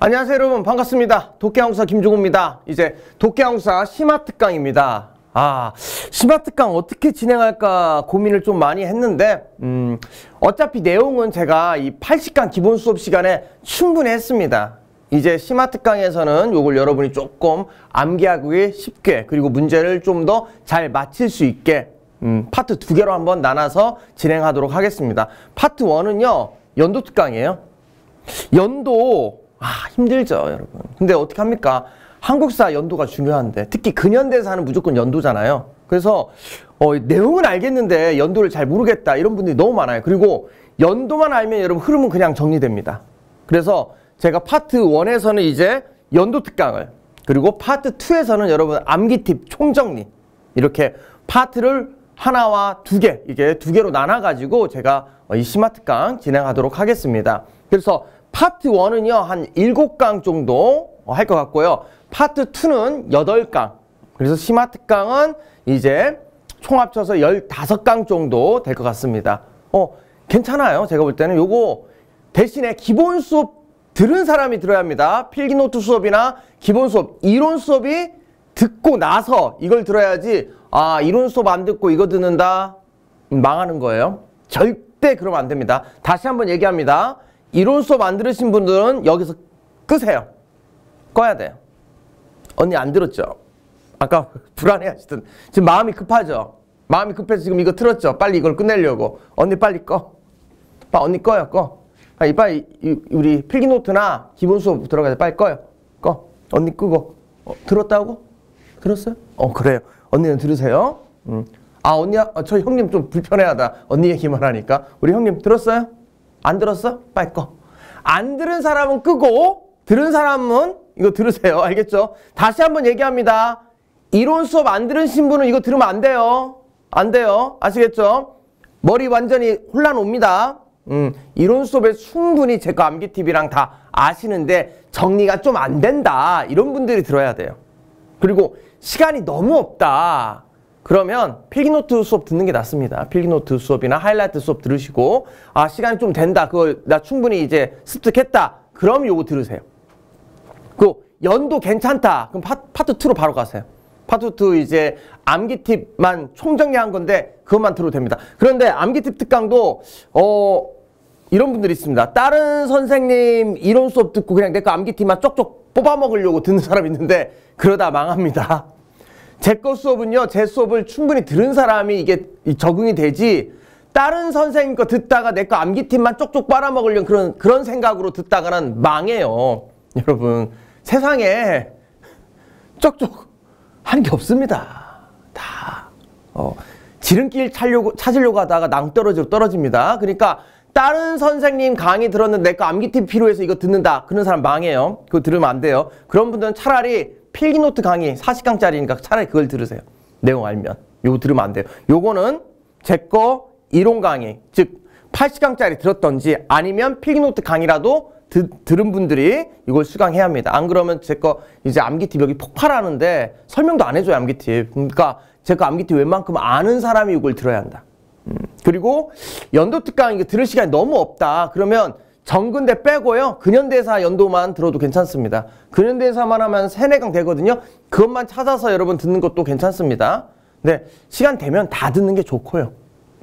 안녕하세요 여러분. 반갑습니다. 도깨항사 김종우입니다. 이제 도깨항사 심화특강입니다. 아 심화특강 어떻게 진행할까 고민을 좀 많이 했는데 음 어차피 내용은 제가 이 80강 기본 수업 시간에 충분히 했습니다. 이제 심화특강에서는 요걸 여러분이 조금 암기하기 쉽게 그리고 문제를 좀 더 잘 맞힐 수 있게 음, 파트 두 개로 한번 나눠서 진행하도록 하겠습니다. 파트 1은요 연도 특강이에요. 연도 아 힘들죠 여러분. 근데 어떻게 합니까? 한국사 연도가 중요한데 특히 근현대사는 무조건 연도잖아요. 그래서 어, 내용은 알겠는데 연도를 잘 모르겠다 이런 분들이 너무 많아요. 그리고 연도만 알면 여러분 흐름은 그냥 정리됩니다. 그래서 제가 파트 1에서는 이제 연도 특강을 그리고 파트 2에서는 여러분 암기 팁 총정리. 이렇게 파트를 하나와 두 개, 이게 두 개로 나눠 가지고 제가 이 심화 특강 진행하도록 하겠습니다. 그래서 파트 1은요, 한 7강 정도 할 것 같고요. 파트 2는 8강. 그래서 심화 특강은 이제 총 합쳐서 15강 정도 될 것 같습니다. 어, 괜찮아요. 제가 볼 때는 요거 대신에 기본 수업 들은 사람이 들어야 합니다. 필기노트 수업이나 기본 수업, 이론 수업이 듣고 나서 이걸 들어야지 아 이론 수업 안 듣고 이거 듣는다 망하는 거예요. 절대 그러면 안 됩니다. 다시 한번 얘기합니다. 이론 수업 안 들으신 분들은 여기서 끄세요. 꺼야 돼요. 언니 안 들었죠? 아까 불안해 하시던 지금 마음이 급하죠? 마음이 급해서 지금 이거 틀었죠? 빨리 이걸 끝내려고. 언니 빨리 꺼. 빨리 언니 꺼요, 꺼. 아, 빨리 우리 필기노트나 기본 수업 들어가야 돼. 빨리 꺼요. 꺼. 언니 끄고. 어, 들었다고? 들었어요? 어, 그래요. 언니는 들으세요. 음. 아, 언니, 아, 저 형님 좀 불편해하다. 언니 얘기만 하니까. 우리 형님 들었어요? 안 들었어? 빨리 꺼. 안 들은 사람은 끄고, 들은 사람은 이거 들으세요. 알겠죠? 다시 한번 얘기합니다. 이론 수업 안 들으신 분은 이거 들으면 안 돼요. 안 돼요. 아시겠죠? 머리 완전히 혼란 옵니다. 음, 이론 수업에 충분히 제거 암기 팁이랑 다 아시는데 정리가 좀 안 된다. 이런 분들이 들어야 돼요. 그리고 시간이 너무 없다. 그러면 필기노트 수업 듣는 게 낫습니다. 필기노트 수업이나 하이라이트 수업 들으시고 아 시간이 좀 된다. 그걸 나 충분히 이제 습득했다. 그럼 요거 들으세요. 그 연도 괜찮다. 그럼 파, 파트 2로 바로 가세요. 파트 2 이제 암기 팁만 총정리한 건데 그것만 들어도 됩니다. 그런데 암기 팁 특강도 어 이런 분들이 있습니다. 다른 선생님 이론 수업 듣고 그냥 내 거 암기 팁만 쪽쪽 뽑아 먹으려고 듣는 사람 있는데 그러다 망합니다. 제거 수업은요, 제 수업을 충분히 들은 사람이 이게 적응이 되지, 다른 선생님 거 듣다가 내 거 암기팀만 쪽쪽 빨아먹으려는 그런, 그런 생각으로 듣다가는 망해요. 여러분, 세상에 쪽쪽 하는 게 없습니다. 다. 어, 지름길 찾려고, 찾으려고 하다가 낭떠러지로 떨어집니다. 그러니까 다른 선생님 강의 들었는데 내 거 암기팀 필요해서 이거 듣는다. 그런 사람 망해요. 그거 들으면 안 돼요. 그런 분들은 차라리 필기노트 강의 40강짜리니까 차라리 그걸 들으세요. 내용 알면. 요거 들으면 안 돼요. 요거는 제 거 이론 강의, 즉 80강짜리 들었던지 아니면 필기노트 강의라도 드, 들은 분들이 이걸 수강해야 합니다. 안 그러면 제 거 이제 암기팁 여기 폭발하는데 설명도 안 해줘요, 암기팁. 그러니까 제 거 암기팁 웬만큼 아는 사람이 이걸 들어야 한다. 음. 그리고 연도특강 이거 들을 시간이 너무 없다. 그러면 전근대 빼고요. 근현대사 연도만 들어도 괜찮습니다. 근현대사만 하면 세네강 되거든요. 그것만 찾아서 여러분 듣는 것도 괜찮습니다. 네, 시간 되면 다 듣는 게 좋고요.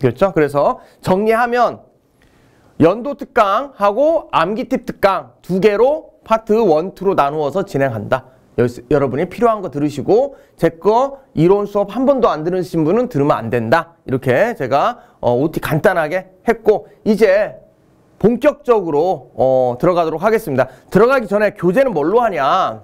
그렇죠? 그래서 정리하면 연도 특강하고 암기 팁 특강 두 개로 파트 1, 2로 나누어서 진행한다. 여 러분이 필요한 거 들으시고 제 거 이론 수업 한 번도 안 들으신 분은 들으면 안 된다. 이렇게 제가 어, OT 간단하게 했고 이제 본격적으로 어, 들어가도록 하겠습니다. 들어가기 전에 교재는 뭘로 하냐?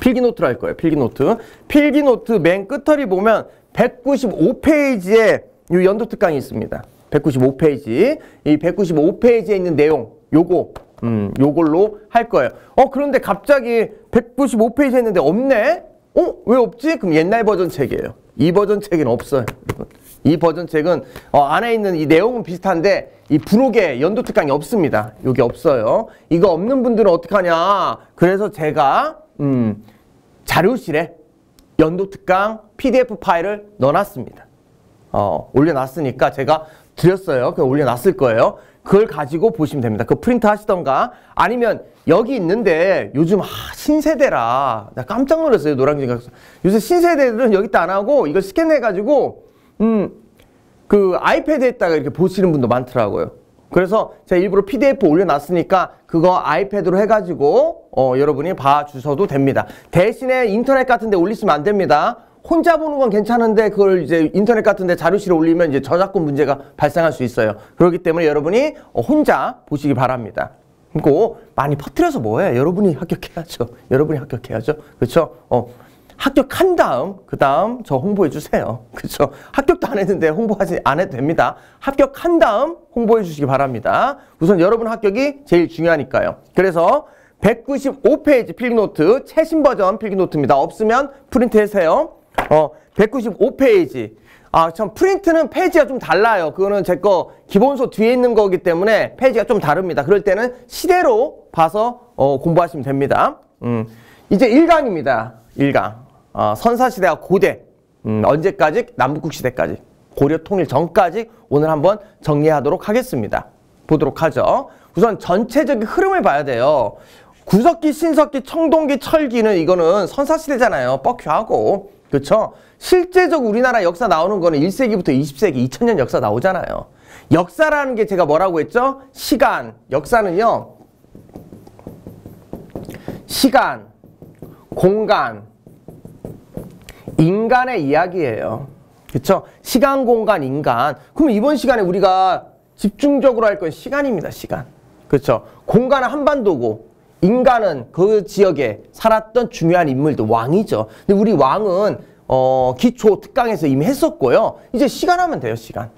필기노트로 할 거예요. 필기노트. 필기노트 맨 끝털이 보면 195페이지에 이 연도특강이 있습니다. 195페이지. 이 195페이지에 있는 내용 요거 음, 요걸로 할 거예요. 어 그런데 갑자기 195페이지에 있는데 없네? 어? 왜 없지? 그럼 옛날 버전 책이에요. 이 버전 책은 없어요. 이 버전 책은 어, 안에 있는 이 내용은 비슷한데 이 부록에 연도 특강이 없습니다. 여기 없어요. 이거 없는 분들은 어떡하냐. 그래서 제가 음, 자료실에 연도 특강 PDF 파일을 넣어놨습니다. 어, 올려놨으니까 제가 드렸어요. 그 올려놨을 거예요. 그걸 가지고 보시면 됩니다. 그 프린트 하시던가 아니면 여기 있는데 요즘 아, 신세대라 나 깜짝 놀랐어요 노량진 가서 요새 신세대들은 여기다 안 하고 이걸 스캔해가지고 음 그 아이패드에다가 이렇게 보시는 분도 많더라고요. 그래서 제가 일부러 PDF 올려놨으니까 그거 아이패드로 해가지고 어, 여러분이 봐주셔도 됩니다. 대신에 인터넷 같은 데 올리시면 안 됩니다. 혼자 보는 건 괜찮은데 그걸 이제 인터넷 같은 데 자료실에 올리면 이제 저작권 문제가 발생할 수 있어요. 그렇기 때문에 여러분이 어, 혼자 보시기 바랍니다. 그리고 많이 퍼뜨려서 뭐해? 여러분이 합격해야죠. 여러분이 합격해야죠. 그렇죠? 어, 합격한 다음 그 다음 저 홍보해 주세요. 그렇죠? 합격도 안 했는데 홍보하지 안 해도 됩니다. 합격한 다음 홍보해 주시기 바랍니다. 우선 여러분 합격이 제일 중요하니까요. 그래서 195페이지 필기노트 최신 버전 필기노트입니다. 없으면 프린트해주세요. 어, 195페이지. 아, 참 프린트는 페이지가 좀 달라요. 그거는 제 거 기본서 뒤에 있는 거기 때문에 페이지가 좀 다릅니다. 그럴 때는 시대로 봐서 어, 공부하시면 됩니다. 음, 이제 1강입니다. 1강. 어, 선사시대와 고대. 음, 언제까지? 남북국 시대까지. 고려 통일 전까지 오늘 한번 정리하도록 하겠습니다. 보도록 하죠. 우선 전체적인 흐름을 봐야 돼요. 구석기, 신석기, 청동기, 철기는 이거는 선사시대잖아요. 뻑큐하고. 그렇죠? 실제적 우리나라 역사 나오는 거는 1세기부터 20세기, 2000년 역사 나오잖아요. 역사라는 게 제가 뭐라고 했죠? 시간. 역사는요. 시간, 공간, 인간의 이야기예요. 그렇죠? 시간, 공간, 인간. 그럼 이번 시간에 우리가 집중적으로 할 건 시간입니다. 시간. 그렇죠? 공간은 한반도고 인간은 그 지역에 살았던 중요한 인물도 왕이죠. 근데 우리 왕은 어, 기초 특강에서 이미 했었고요. 이제 시간 하면 돼요. 시간.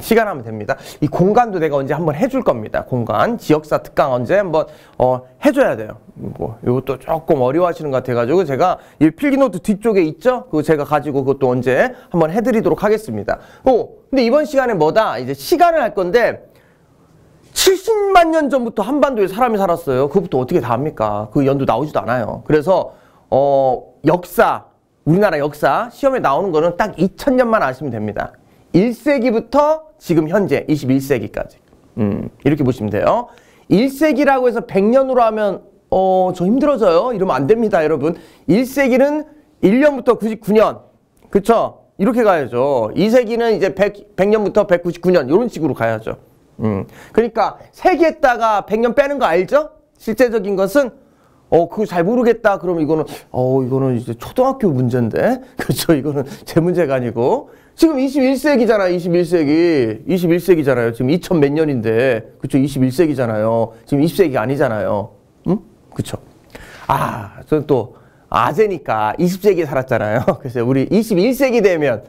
시간 하면 됩니다. 이 공간도 내가 언제 한번 해줄 겁니다. 공간, 지역사 특강 언제 한번 어, 해줘야 돼요. 뭐 이것도 조금 어려워하시는 것 같아가지고 제가 이 필기노트 뒤쪽에 있죠. 그거 제가 가지고 그것도 언제 한번 해드리도록 하겠습니다. 어, 근데 이번 시간에 뭐다? 이제 시간을 할 건데 70만 년 전부터 한반도에 사람이 살았어요. 그것부터 어떻게 다 합니까? 그 연도 나오지도 않아요. 그래서 어, 역사, 우리나라 역사 시험에 나오는 거는 딱 2000년만 아시면 됩니다. 1세기부터 지금 현재 21세기까지. 음, 이렇게 보시면 돼요. 1세기라고 해서 100년으로 하면 어, 저 힘들어져요. 이러면 안 됩니다, 여러분. 1세기는 1년부터 99년. 그쵸? 이렇게 가야죠. 2세기는 이제 100, 100년부터 199년. 이런 식으로 가야죠. 음. 그러니까 세기했다가 100년 빼는 거 알죠? 실제적인 것은 어, 그거 잘 모르겠다. 그러면 이거는, 어, 이거는 이제 초등학교 문제인데? 그렇죠. 이거는 제 문제가 아니고. 지금 21세기잖아, 21세기. 21세기잖아요. 지금 2000 몇 년인데. 그쵸. 21세기잖아요. 지금 20세기 아니잖아요. 응? 그쵸. 아, 저는 또 아재니까 20세기에 살았잖아요. 그래서 우리 21세기 되면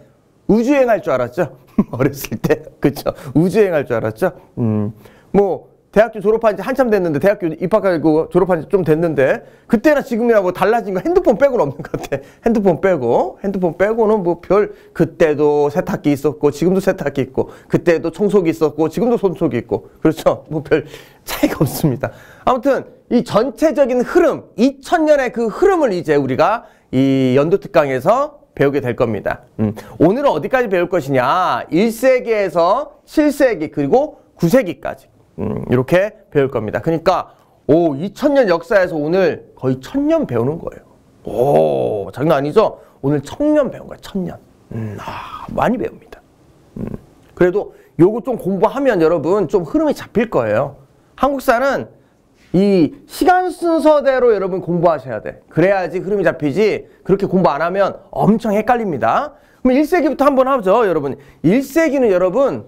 우주여행 할 줄 알았죠? 어렸을 때. 그쵸. 우주여행 할 줄 알았죠? 음, 뭐, 대학교 졸업한 지 한참 됐는데 대학교 입학하고 졸업한 지 좀 됐는데 그때나 지금이나 뭐 달라진 거 핸드폰 빼고는 없는 것 같아. 핸드폰 빼고 핸드폰 빼고는 뭐 별 그때도 세탁기 있었고 지금도 세탁기 있고 그때도 청소기 있었고 지금도 손소기 있고 그렇죠. 뭐 별 차이가 없습니다. 아무튼 이 전체적인 흐름 2000년의 그 흐름을 이제 우리가 이 연도 특강에서 배우게 될 겁니다. 음. 오늘은 어디까지 배울 것이냐 1세기에서 7세기 그리고 9세기까지 음, 이렇게 배울 겁니다. 그러니까 오 2000년 역사에서 오늘 거의 1000년 배우는 거예요. 오 장난 아니죠? 오늘 1000년 배운 거야 1000년. 음, 아, 많이 배웁니다. 음, 그래도 요거 좀 공부하면 여러분 좀 흐름이 잡힐 거예요. 한국사는 이 시간 순서대로 여러분 공부하셔야 돼. 그래야지 흐름이 잡히지 그렇게 공부 안 하면 엄청 헷갈립니다. 그럼 1세기부터 한번 하죠, 여러분. 1세기는 여러분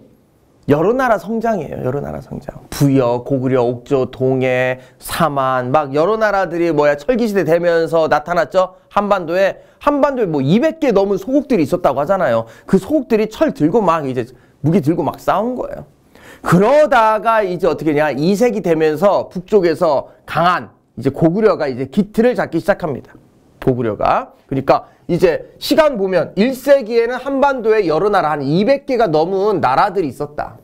여러 나라 성장이에요. 여러 나라 성장. 부여, 고구려, 옥조, 동해, 사만 막 여러 나라들이 뭐야 철기시대 되면서 나타났죠. 한반도에 한반도에 뭐 200개 넘은 소국들이 있었다고 하잖아요. 그 소국들이 철 들고 막 이제 무기 들고 막 싸운 거예요. 그러다가 이제 어떻게 냐 2세기 되면서 북쪽에서 강한 이제 고구려가 이제 기틀을 잡기 시작합니다. 고구려가. 그러니까 이제 시간 보면 1세기에는 한반도에 여러 나라 한 200개가 넘은 나라들이 있었다.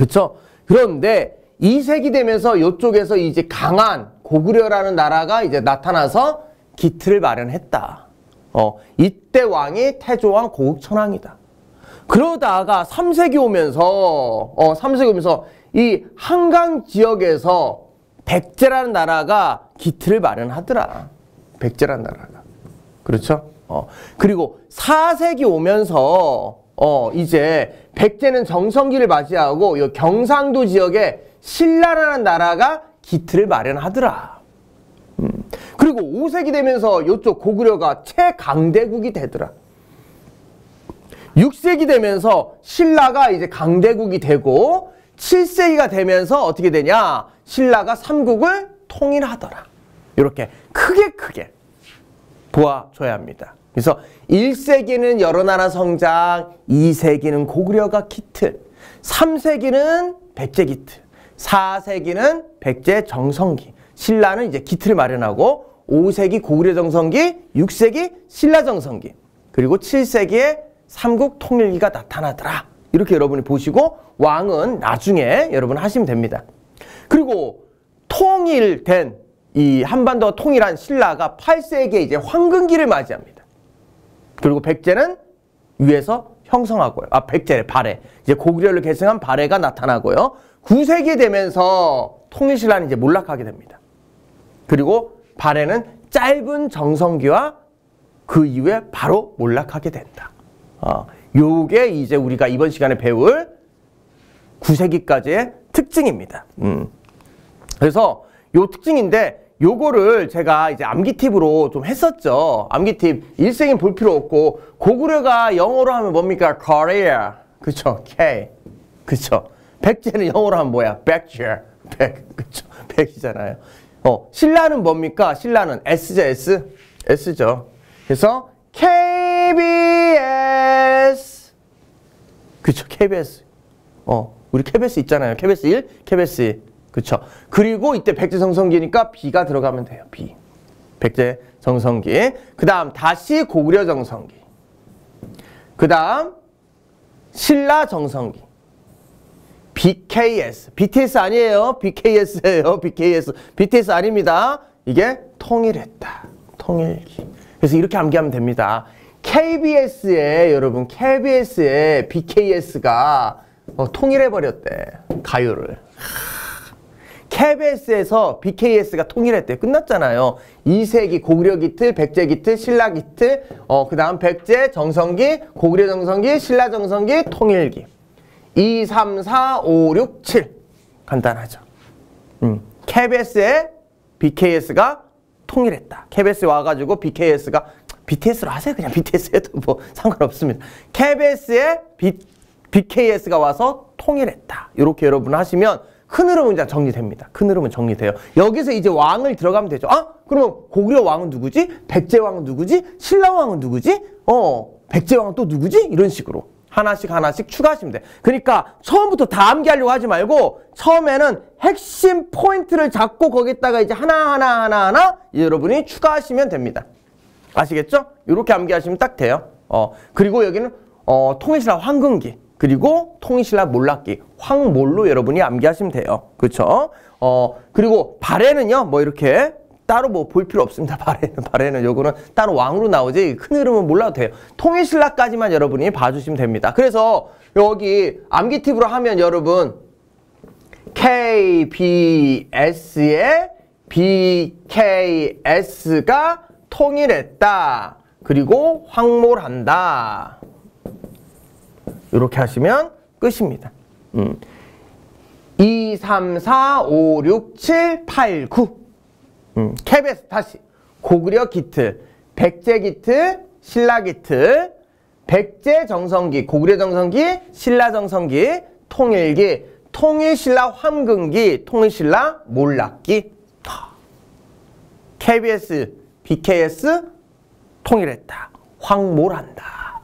그쵸? 그런데 2세기 되면서 이쪽에서 이제 강한 고구려라는 나라가 이제 나타나서 기틀을 마련했다. 어, 이때 왕이 태조왕 고국천왕이다. 그러다가 3세기 오면서 어, 3세기 오면서 이 한강 지역에서 백제라는 나라가 기틀을 마련하더라. 백제라는 나라가. 그렇죠? 어. 그리고 4세기 오면서 어 이제 백제는 정성기를 맞이하고 이 경상도 지역에 신라라는 나라가 기틀을 마련하더라. 음. 그리고 5세기 되면서 이쪽 고구려가 최강대국이 되더라. 6세기 되면서 신라가 이제 강대국이 되고 7세기가 되면서 어떻게 되냐? 신라가 삼국을 통일하더라. 이렇게 크게 크게 보아줘야 합니다. 그래서 1세기는 여러 나라 성장, 2세기는 고구려가 기틀, 3세기는 백제 기틀, 4세기는 백제 정성기, 신라는 이제 기틀을 마련하고 5세기 고구려 정성기, 6세기 신라 정성기, 그리고 7세기에 삼국 통일기가 나타나더라. 이렇게 여러분이 보시고 왕은 나중에 여러분 하시면 됩니다. 그리고 통일된 이 한반도가 통일한 신라가 8세기에 이제 황금기를 맞이합니다. 그리고 백제는 위에서 형성하고요. 아, 백제래, 발해. 이제 고구려를 계승한 발해가 나타나고요. 9세기 되면서 통일신라는 이제 몰락하게 됩니다. 그리고 발해는 짧은 정성기와 그 이후에 바로 몰락하게 된다. 어, 요게 이제 우리가 이번 시간에 배울 9세기까지의 특징입니다. 음. 그래서 요 특징인데 요거를 제가 이제 암기 팁으로 좀 했었죠. 암기 팁. 일생인 볼 필요 없고 고구려가 영어로 하면 뭡니까? Korea. 그쵸? K. 그쵸? 백제는 영어로 하면 뭐야? 백제. 백. 그쵸? 백이잖아요. 어, 신라는 뭡니까? 신라는 S죠, S. S죠. 그래서 KBS. 그쵸? KBS. 어, 우리 KBS 있잖아요. KBS 1, KBS 2. 그쵸? 그리고 이때 백제 정성기니까 B가 들어가면 돼요. B. 백제 정성기. 그 다음 다시 고구려 정성기. 그 다음 신라 정성기. BKS. BTS 아니에요. BKS예요. BKS. BTS 아닙니다. 이게 통일했다. 통일기. 그래서 이렇게 암기하면 됩니다. KBS에 여러분 KBS에 BKS가 어, 통일해버렸대. 가요를. KBS에서 BKS가 통일했대. 끝났잖아요. 2세기 고구려 기틀, 백제 기틀, 신라 기틀, 어, 그 다음 백제, 정성기, 고구려 정성기, 신라 정성기, 통일기. 2, 3, 4, 5, 6, 7. 간단하죠. 음. KBS에 BKS가 통일했다. KBS 와가지고 BKS가 BTS로 하세요. 그냥 BTS 해도 뭐 상관없습니다. KBS에 BKS가 와서 통일했다. 이렇게 여러분 하시면 큰 흐름은 이제 정리됩니다. 큰 흐름은 정리돼요. 여기서 이제 왕을 들어가면 되죠. 아, 그러면 고구려 왕은 누구지? 백제 왕은 누구지? 신라 왕은 누구지? 어, 백제 왕은 또 누구지? 이런 식으로 하나씩 하나씩 추가하시면 돼. 그러니까 처음부터 다 암기하려고 하지 말고 처음에는 핵심 포인트를 잡고 거기다가 이제 하나하나 하나하나 여러분이 추가하시면 됩니다. 아시겠죠? 이렇게 암기하시면 딱 돼요. 어, 그리고 여기는 어, 통일신라 황금기. 그리고 통일신라 몰락기 황몰로 여러분이 암기하시면 돼요. 그렇죠? 어 그리고 발에는요 뭐 이렇게 따로 뭐 볼 필요 없습니다. 발에는 발에는 요거는 따로 왕으로 나오지 큰 흐름은 몰라도 돼요. 통일신라까지만 여러분이 봐주시면 됩니다. 그래서 여기 암기 팁으로 하면 여러분 KBS의 BKS가 통일했다. 그리고 황몰한다. 이렇게 하시면 끝입니다. 음. 2, 3, 4, 5, 6, 7, 8, 9. 음. KBS 다시. 고구려 기틀, 백제 기틀, 신라 기틀, 백제 정성기, 고구려 정성기, 신라 정성기, 통일기, 통일신라 황금기, 통일신라 몰락기. KBS, BKS 통일했다. 황몰한다.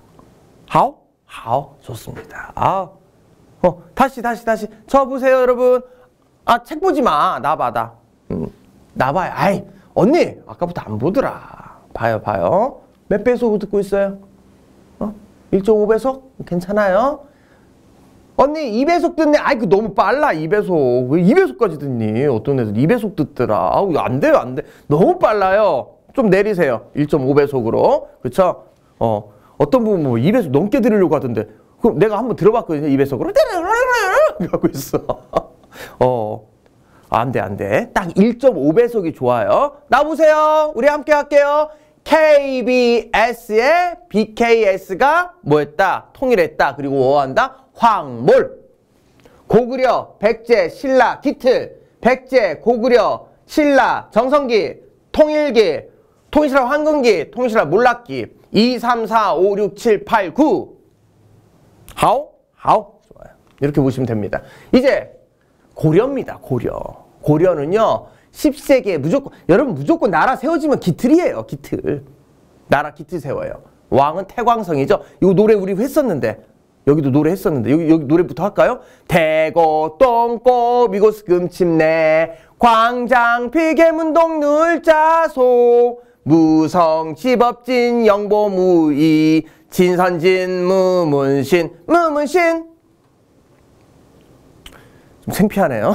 하오? 하오 좋습니다. 아, 어 다시 다시 다시 저 보세요 여러분. 아 책 보지 마. 나 봐다. 음, 나 봐요. 아이 언니 아까부터 안 보더라. 봐요 봐요. 몇 배속 듣고 있어요? 어? 1.5배속? 괜찮아요? 언니 2배속 듣네. 아이 그 너무 빨라 2배속. 왜 2배속까지 듣니? 어떤 애들 2배속 듣더라. 아우 안 돼요 안 돼. 너무 빨라요. 좀 내리세요. 1.5배속으로. 그쵸? 어. 어떤 부분 뭐 2배속 넘게 들으려고 하던데 그럼 내가 한번 들어봤거든요 2배속으로 하고 있어 어. 안 돼, 안 돼. 딱 1.5배속이 좋아요. 나보세요. 우리 함께 할게요. KBS의 BKS가 뭐했다? 통일했다. 그리고 뭐한다? 황몰. 고구려, 백제, 신라, 기틀. 백제, 고구려, 신라, 정성기, 통일기, 통일시라 황금기, 통일시라 몰락기. 2, 3, 4, 5, 6, 7, 8, 9. 하오? 하오? 좋아요. 이렇게 보시면 됩니다. 이제 고려입니다. 고려. 고려는요. 10세기에 무조건 여러분 무조건 나라 세워지면 기틀이에요. 기틀. 나라 기틀 세워요. 왕은 태광성이죠. 이거 노래 우리 했었는데 여기도 노래 했었는데 여기 여기 노래부터 할까요? 대고 똥꼬 미고스 금침내 광장 피계문동 늘자소 무성 집업진 영보무이 진선진 무문신 무문신 좀 창피하네요.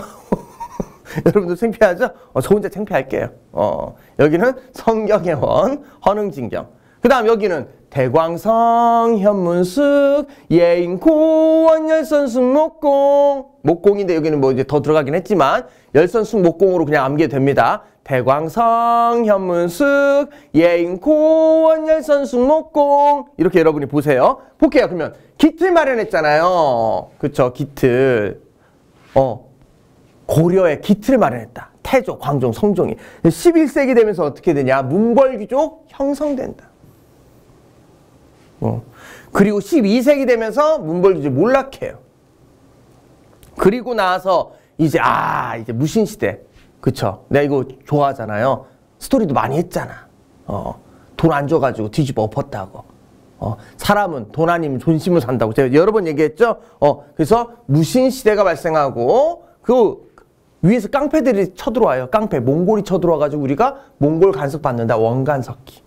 여러분들 창피하죠? 어, 저 혼자 창피할게요. 어, 여기는 성경의 원, 헌흥진경. 그 다음 여기는 대광성, 현문숙, 예인고원, 열선숙, 목공. 목공인데 여기는 뭐 이제 더 들어가긴 했지만 열선숙, 목공으로 그냥 암기해도 됩니다. 대광성, 현문숙, 예인고원, 열선숙, 목공. 이렇게 여러분이 보세요. 볼게요. 그러면 기틀 마련했잖아요. 그쵸, 기틀. 어, 고려의 기틀을 마련했다. 태조, 광종, 성종이. 11세기 되면서 어떻게 되냐? 문벌귀족 형성된다. 어. 그리고 12세기 되면서 문벌귀족 몰락해요. 그리고 나서 이제 아 이제 무신시대 그쵸? 내가 이거 좋아하잖아요. 스토리도 많이 했잖아. 어, 돈 안 줘가지고 뒤집어 엎었다고. 어, 사람은 돈 아니면 존심을 산다고. 제가 여러 번 얘기했죠? 어, 그래서 무신 시대가 발생하고 그 위에서 깡패들이 쳐들어와요. 깡패 몽골이 쳐들어와가지고 우리가 몽골 간섭받는다. 원간석기.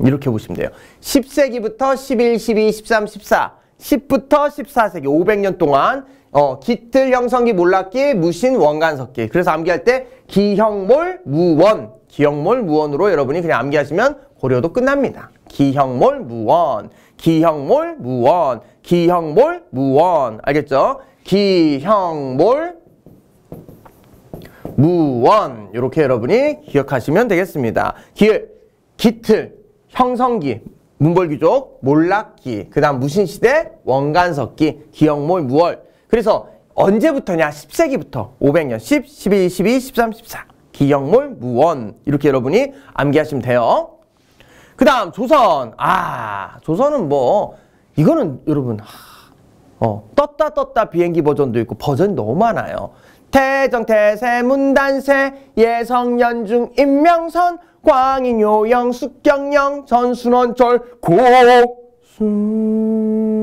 이렇게 보시면 돼요. 10세기부터 11, 12, 13, 14 10부터 14세기. 500년 동안 어, 기틀 형성기 몰락기 무신 원간석기. 그래서 암기할 때 기형몰 무원. 기형몰 무원으로 여러분이 그냥 암기하시면 고려도 끝납니다. 기형몰 무원. 기형몰 무원. 기형몰 무원. 알겠죠? 기형몰 무원. 이렇게 여러분이 기억하시면 되겠습니다. 기, 기틀 형성기. 문벌귀족, 몰락기, 그 다음 무신시대, 원간석기, 기영몰, 무월. 그래서 언제부터냐? 10세기부터 500년, 10, 12, 12, 13, 14. 기영몰, 무원. 이렇게 여러분이 암기하시면 돼요. 그 다음 조선. 아, 조선은 뭐, 이거는 여러분, 하, 어, 떴다 떴다 비행기 버전도 있고 버전이 너무 많아요. 태정, 태세, 문단세, 예성연중, 임명선, 광인, 요영, 숙경영, 전순원철, 고순.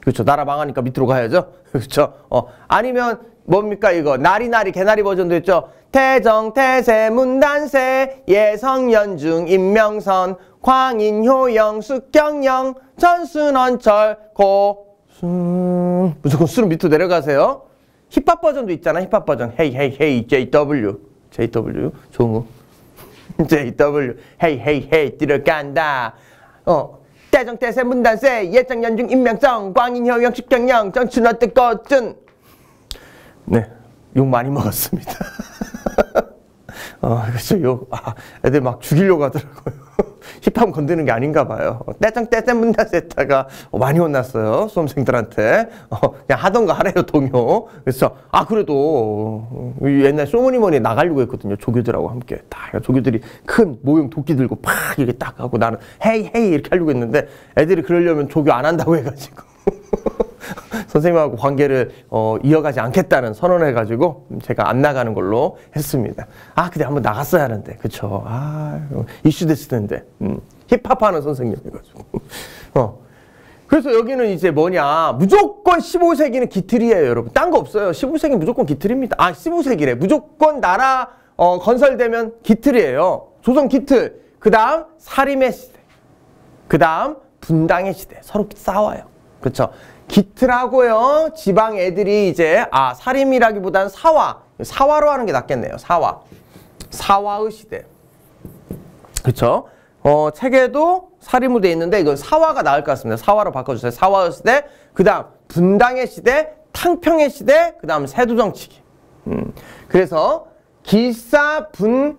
그렇죠. 나라 망하니까 밑으로 가야죠. 그렇죠. 어, 아니면 뭡니까 이거 나리나리 개나리 버전도 있죠. 태정, 태세, 문단세, 예성, 연중, 인명선, 광인, 효현, 숙경영, 정순헌철, 고순. 무조건 수는 밑으로 내려가세요. 힙합 버전도 있잖아. 힙합 버전. hey hey hey JW. JW. 좋은 거. JW hey hey hey 들어간다 어 대정 대세 문단세 예정 연중 임명정 광인 효영 식경영 정춘화 뜻거든 네욕 많이 먹었습니다 어 그렇죠 욕 아, 애들 막 죽이려고 하더라고요 힙합 건드는 게 아닌가 봐요. 떼짱 떼짱 문다세타가 많이 혼났어요. 수험생들한테. 어, 그냥 하던 거 하래요, 동요. 그래서, 아, 그래도 옛날 소머니머니 나가려고 했거든요. 조교들하고 함께. 다 조교들이 큰 모형 도끼 들고 팍 이렇게 딱 하고 나는 헤이 헤이 이렇게 하려고 했는데 애들이 그러려면 조교 안 한다고 해가지고. 선생님하고 관계를 어, 이어가지 않겠다는 선언해가지고 제가 안 나가는 걸로 했습니다. 아, 근데 한번 나갔어야 하는데, 그쵸? 아, 이슈 됐을 텐데. 음, 힙합하는 선생님이가지고. 어. 그래서 여기는 이제 뭐냐. 무조건 15세기는 기틀이에요, 여러분. 딴 거 없어요. 15세기 무조건 기틀입니다. 아, 15세기래. 무조건 나라 어, 건설되면 기틀이에요. 조선 기틀. 그 다음 사림의 시대. 그 다음 분당의 시대. 서로 싸워요. 그렇죠? 기틀하고요. 지방 애들이 이제 아 사림이라기보단 사화. 사화로 하는 게 낫겠네요. 사화. 사화의 시대. 그렇죠? 어, 책에도 사림으로 돼 있는데 이건 사화가 나을 것 같습니다. 사화로 바꿔주세요. 사화의 시대. 그 다음 분당의 시대, 탕평의 시대, 그 다음 세두정치기. 음, 그래서 기사분탕세.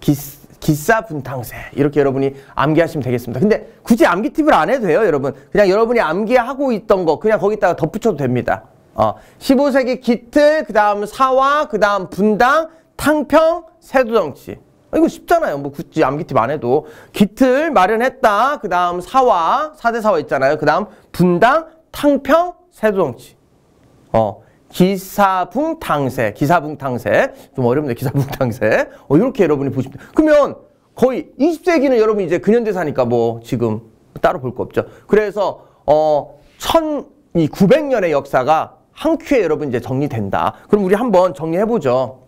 기, 기사분탕세. 이렇게 여러분이 암기하시면 되겠습니다. 근데 굳이 암기 팁을 안 해도 돼요, 여러분. 그냥 여러분이 암기하고 있던 거 그냥 거기다가 덧붙여도 됩니다. 어, 15세기 기틀, 그 다음 사화, 그 다음 분당, 탕평, 세도정치. 이거 쉽잖아요. 뭐 굳이 암기 팁 안 해도. 기틀 마련했다. 그 다음 사화, 사대 사화 있잖아요. 그 다음 분당, 탕평, 세도정치. 어, 기사붕탕세, 기사붕탕세. 좀 어렵네, 기사붕탕세. 어, 이렇게 여러분이 돼요. 그러면 거의 20세기는 여러분 이제 근현대사니까 뭐 지금 따로 볼 거 없죠. 그래서, 어, 1900년의 역사가 한 큐에 여러분 이제 정리된다. 그럼 우리 한번 정리해보죠.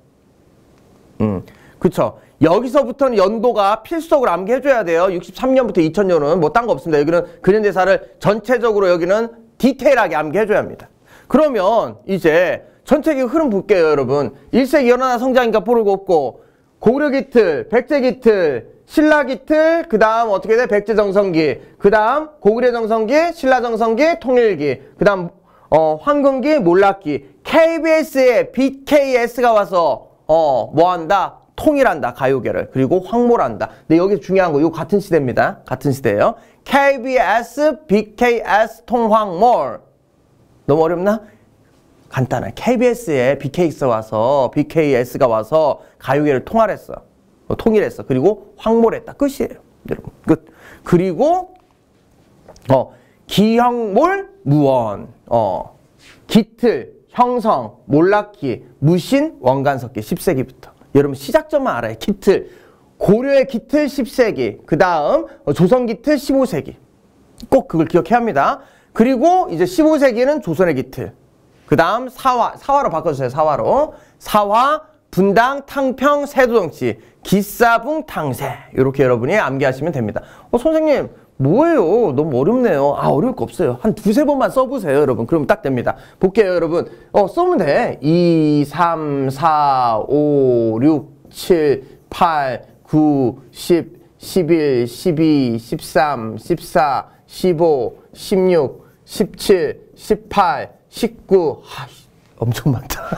음, 그쵸. 여기서부터는 연도가 필수적으로 암기해줘야 돼요. 63년부터 2000년은 뭐 딴 거 없습니다. 여기는 근현대사를 전체적으로 여기는 디테일하게 암기해줘야 합니다. 그러면 이제 전체적인 흐름 볼게요, 여러분. 1세기 연하나 성장인가 뽀르고 없고 고구려 기틀, 백제 기 틀, 신라 기 틀, 그 다음 어떻게 돼? 백제 정성기, 그 다음 고구려 정성기, 신라 정성기, 통일기, 그 다음 어, 황금기, 몰락기, KBS에 BKS가 와서 어, 뭐 한다? 통일한다, 가요계를. 그리고 황몰한다. 근데 여기 중요한 거, 이거 같은 시대입니다. 같은 시대예요. KBS, BKS, 통황몰. 너무 어렵나? 간단해. KBS에 BKS가 와서, BKS가 와서 가요계를 통할했어. 어, 통일했어. 그리고 황몰했다. 끝이에요. 여러분. 끝. 그리고, 어, 기형몰, 무원. 어, 기틀, 형성, 몰락기, 무신, 원간석기 10세기부터. 여러분 시작점만 알아요. 기틀. 고려의 기틀 10세기. 그 다음 조선 기틀 15세기. 꼭 그걸 기억해야 합니다. 그리고 이제 15세기는 조선의 기틀. 그 다음 사화. 사화로 바꿔주세요. 사화로. 사화, 분당, 탕평, 세도정치, 기사붕, 탕세. 이렇게 여러분이 암기하시면 됩니다. 어, 선생님 뭐예요? 너무 어렵네요. 아, 어려울 거 없어요. 한 두세 번만 써보세요, 여러분. 그러면 딱 됩니다. 볼게요, 여러분. 어, 써면 돼. 2, 3, 4, 5, 6, 7, 8, 9, 10, 11, 12, 13, 14, 15, 16, 17, 18, 19. 아, 엄청 많다.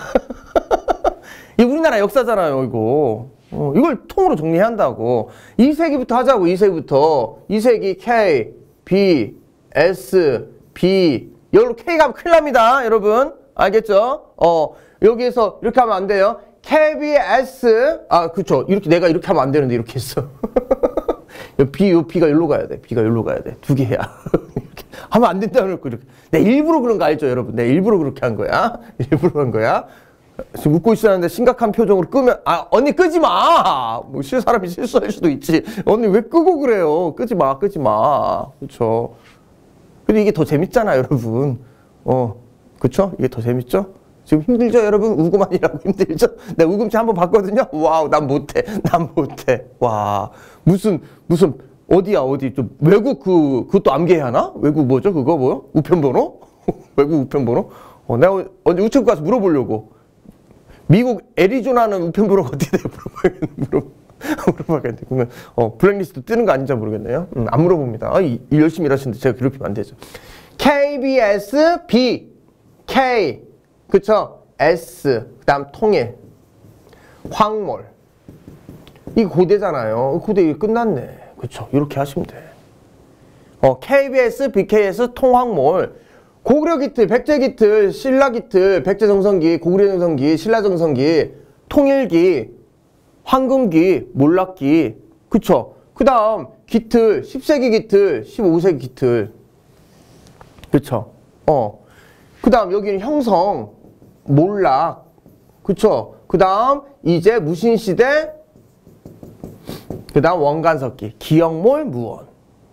이 우리나라 역사잖아요, 이거. 어, 이걸 통으로 정리해야 한다고. 2세기부터 하자고, 2세기부터. 2세기 K, B, S, B. 여기로 K 가면 큰일 납니다, 여러분. 알겠죠? 어, 여기에서 이렇게 하면 안 돼요. KBS. 아, 그쵸. 이렇게, 내가 이렇게 하면 안 되는데, 이렇게 했어. B, 요 B가 여기로 가야 돼. B가 여기로 가야 돼. 두 개야. 이렇게 하면 안 된다고 그렇게. 내 일부러 그런 거 알죠, 여러분? 내 일부러 그렇게 한 거야. 일부러 한 거야. 지금 웃고 있었는데 심각한 표정으로 끄면 아 언니 끄지 마. 뭐 실 사람이 실수할 수도 있지. 언니 왜 끄고 그래요? 끄지 마, 끄지 마. 그렇죠. 근데 이게 더 재밌잖아, 여러분. 어, 그렇죠? 이게 더 재밌죠? 지금 힘들죠, 여러분? 우구만이라고 힘들죠? 내가 우금치 한번 봤거든요. 와우, 난 못해, 난 못해. 와, 무슨 무슨 어디야, 어디 좀 외국 그 그것도 암기해야 하나? 외국 뭐죠, 그거 뭐요? 우편번호? 외국 우편번호? 어, 내가 언제 우체국 가서 물어보려고. 미국 애리조나는 어떻게 돼요? 물어봐야겠네. 물어, 물어봐야겠네. 그러면 어, 블랙리스트 뜨는 거 아닌지 모르겠네요. 음, 안 물어봅니다. 아, 이, 열심히 일하시는데 제가 괴롭히면 안 되죠. KBS B K 그쵸? S 그 다음 통일 황몰 이 고대잖아요. 고대 끝났네. 그쵸? 이렇게 하시면 돼. 어, KBS, BKS, 통황몰 고구려 기틀, 백제 기틀, 신라 기틀, 백제 정성기, 고구려 정성기, 신라 정성기, 통일기, 황금기, 몰락기, 그쵸? 그 다음 기틀, 10세기 기틀, 15세기 기틀, 그쵸? 어. 그 다음 여기는 형성, 몰락, 그쵸? 그 다음 이제 무신시대, 그 다음 원간석기, 기영몰, 무원.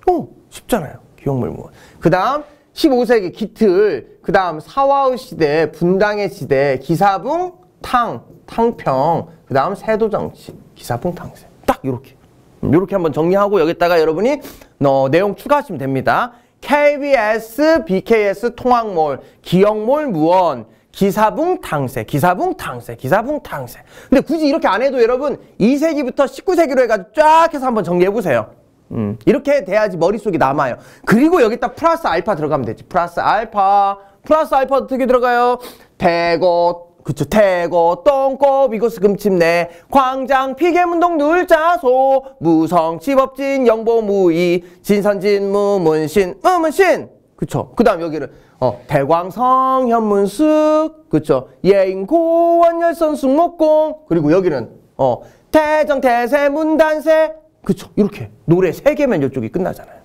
어, 쉽잖아요. 기영몰, 무원. 그 다음 15세기 기틀, 그 다음 사화의 시대, 분당의 시대, 기사붕, 탕, 탕평, 그 다음 세도정치, 기사붕, 탕세. 딱 이렇게. 이렇게 한번 정리하고 여기다가 여러분이 어, 내용 추가하시면 됩니다. KBS, BKS, 통학몰, 기영몰, 무원, 기사붕, 탕세, 기사붕, 탕세, 기사붕, 탕세. 근데 굳이 이렇게 안 해도 여러분 2세기부터 19세기로 해가지고 쫙 해서 한번 정리해보세요. 음, 이렇게 돼야지 머릿속에 남아요. 그리고 여기다 플러스 알파 들어가면 되지. 플러스 알파. 플러스 알파 어떻게 들어가요? 대고 그쵸 태거 똥꼬 이곳 금침내 광장 피계문동 눌자소 무성 집업진 영보무이 진선진 무 문신 무문신 그쵸 그 다음 여기는 어 대광성 현문숙 그쵸 예인 고원 열선 숭목공 그리고 여기는 어 대정 대세 문단세 그쵸 이렇게 노래 세 개면 이쪽이 끝나잖아요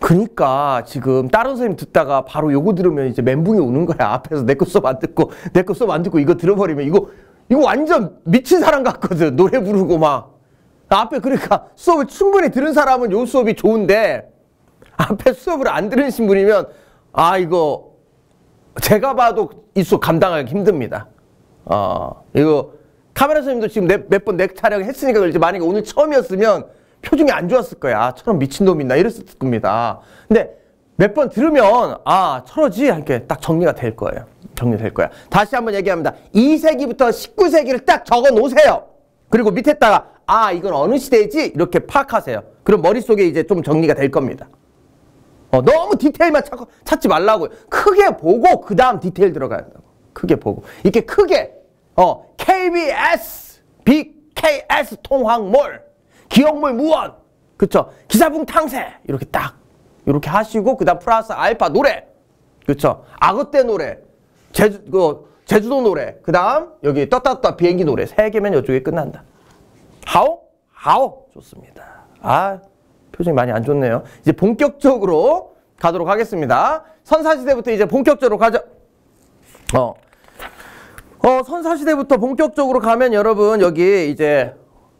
그러니까 지금 다른 선생님 듣다가 바로 요거 들으면 이제 멘붕이 오는 거야. 앞에서 내 거 수업 안 듣고 내 거 수업 안 듣고 이거 들어버리면 이거 이거 완전 미친 사람 같거든. 노래 부르고 막. 앞에 그러니까 수업을 충분히 들은 사람은 요 수업이 좋은데 앞에 수업을 안 들으신 분이면 아 이거 제가 봐도 이 수업 감당하기 힘듭니다. 어 이거 카메라 선생님도 지금 몇 번 넥 촬영 했으니까 그렇지 만약에 오늘 처음이었으면 표정이 안 좋았을 거야. 아, 저런 미친놈 있나 이랬을 겁니다. 근데 몇 번 들으면 아 철어지 이렇게 딱 정리가 될 거예요. 정리될 거야. 다시 한번 얘기합니다. 2세기부터 19세기를 딱 적어 놓으세요. 그리고 밑에다가 아 이건 어느 시대지 이렇게 파악하세요. 그럼 머릿속에 이제 좀 정리가 될 겁니다. 어, 너무 디테일만 찾, 찾지 말라고요. 크게 보고 그 다음 디테일 들어가야 된다고. 크게 보고. 이렇게 크게. 어 KBS BKS 통황몰. 기억물 무원 그쵸? 기사붕 탕세. 이렇게 딱. 이렇게 하시고 그다음 플러스 알파 노래. 그쵸? 악어떼 노래. 제주 그 제주도 노래. 그다음 여기 떴다 떴다 비행기 노래. 세 개면 이쪽에 끝난다. 하오? 하오? 좋습니다. 아 표정이 많이 안 좋네요 이제 본격적으로 가도록 하겠습니다 선사시대부터 이제 본격적으로 가자 어. 어, 선사시대부터 본격적으로 가면 여러분 여기 이제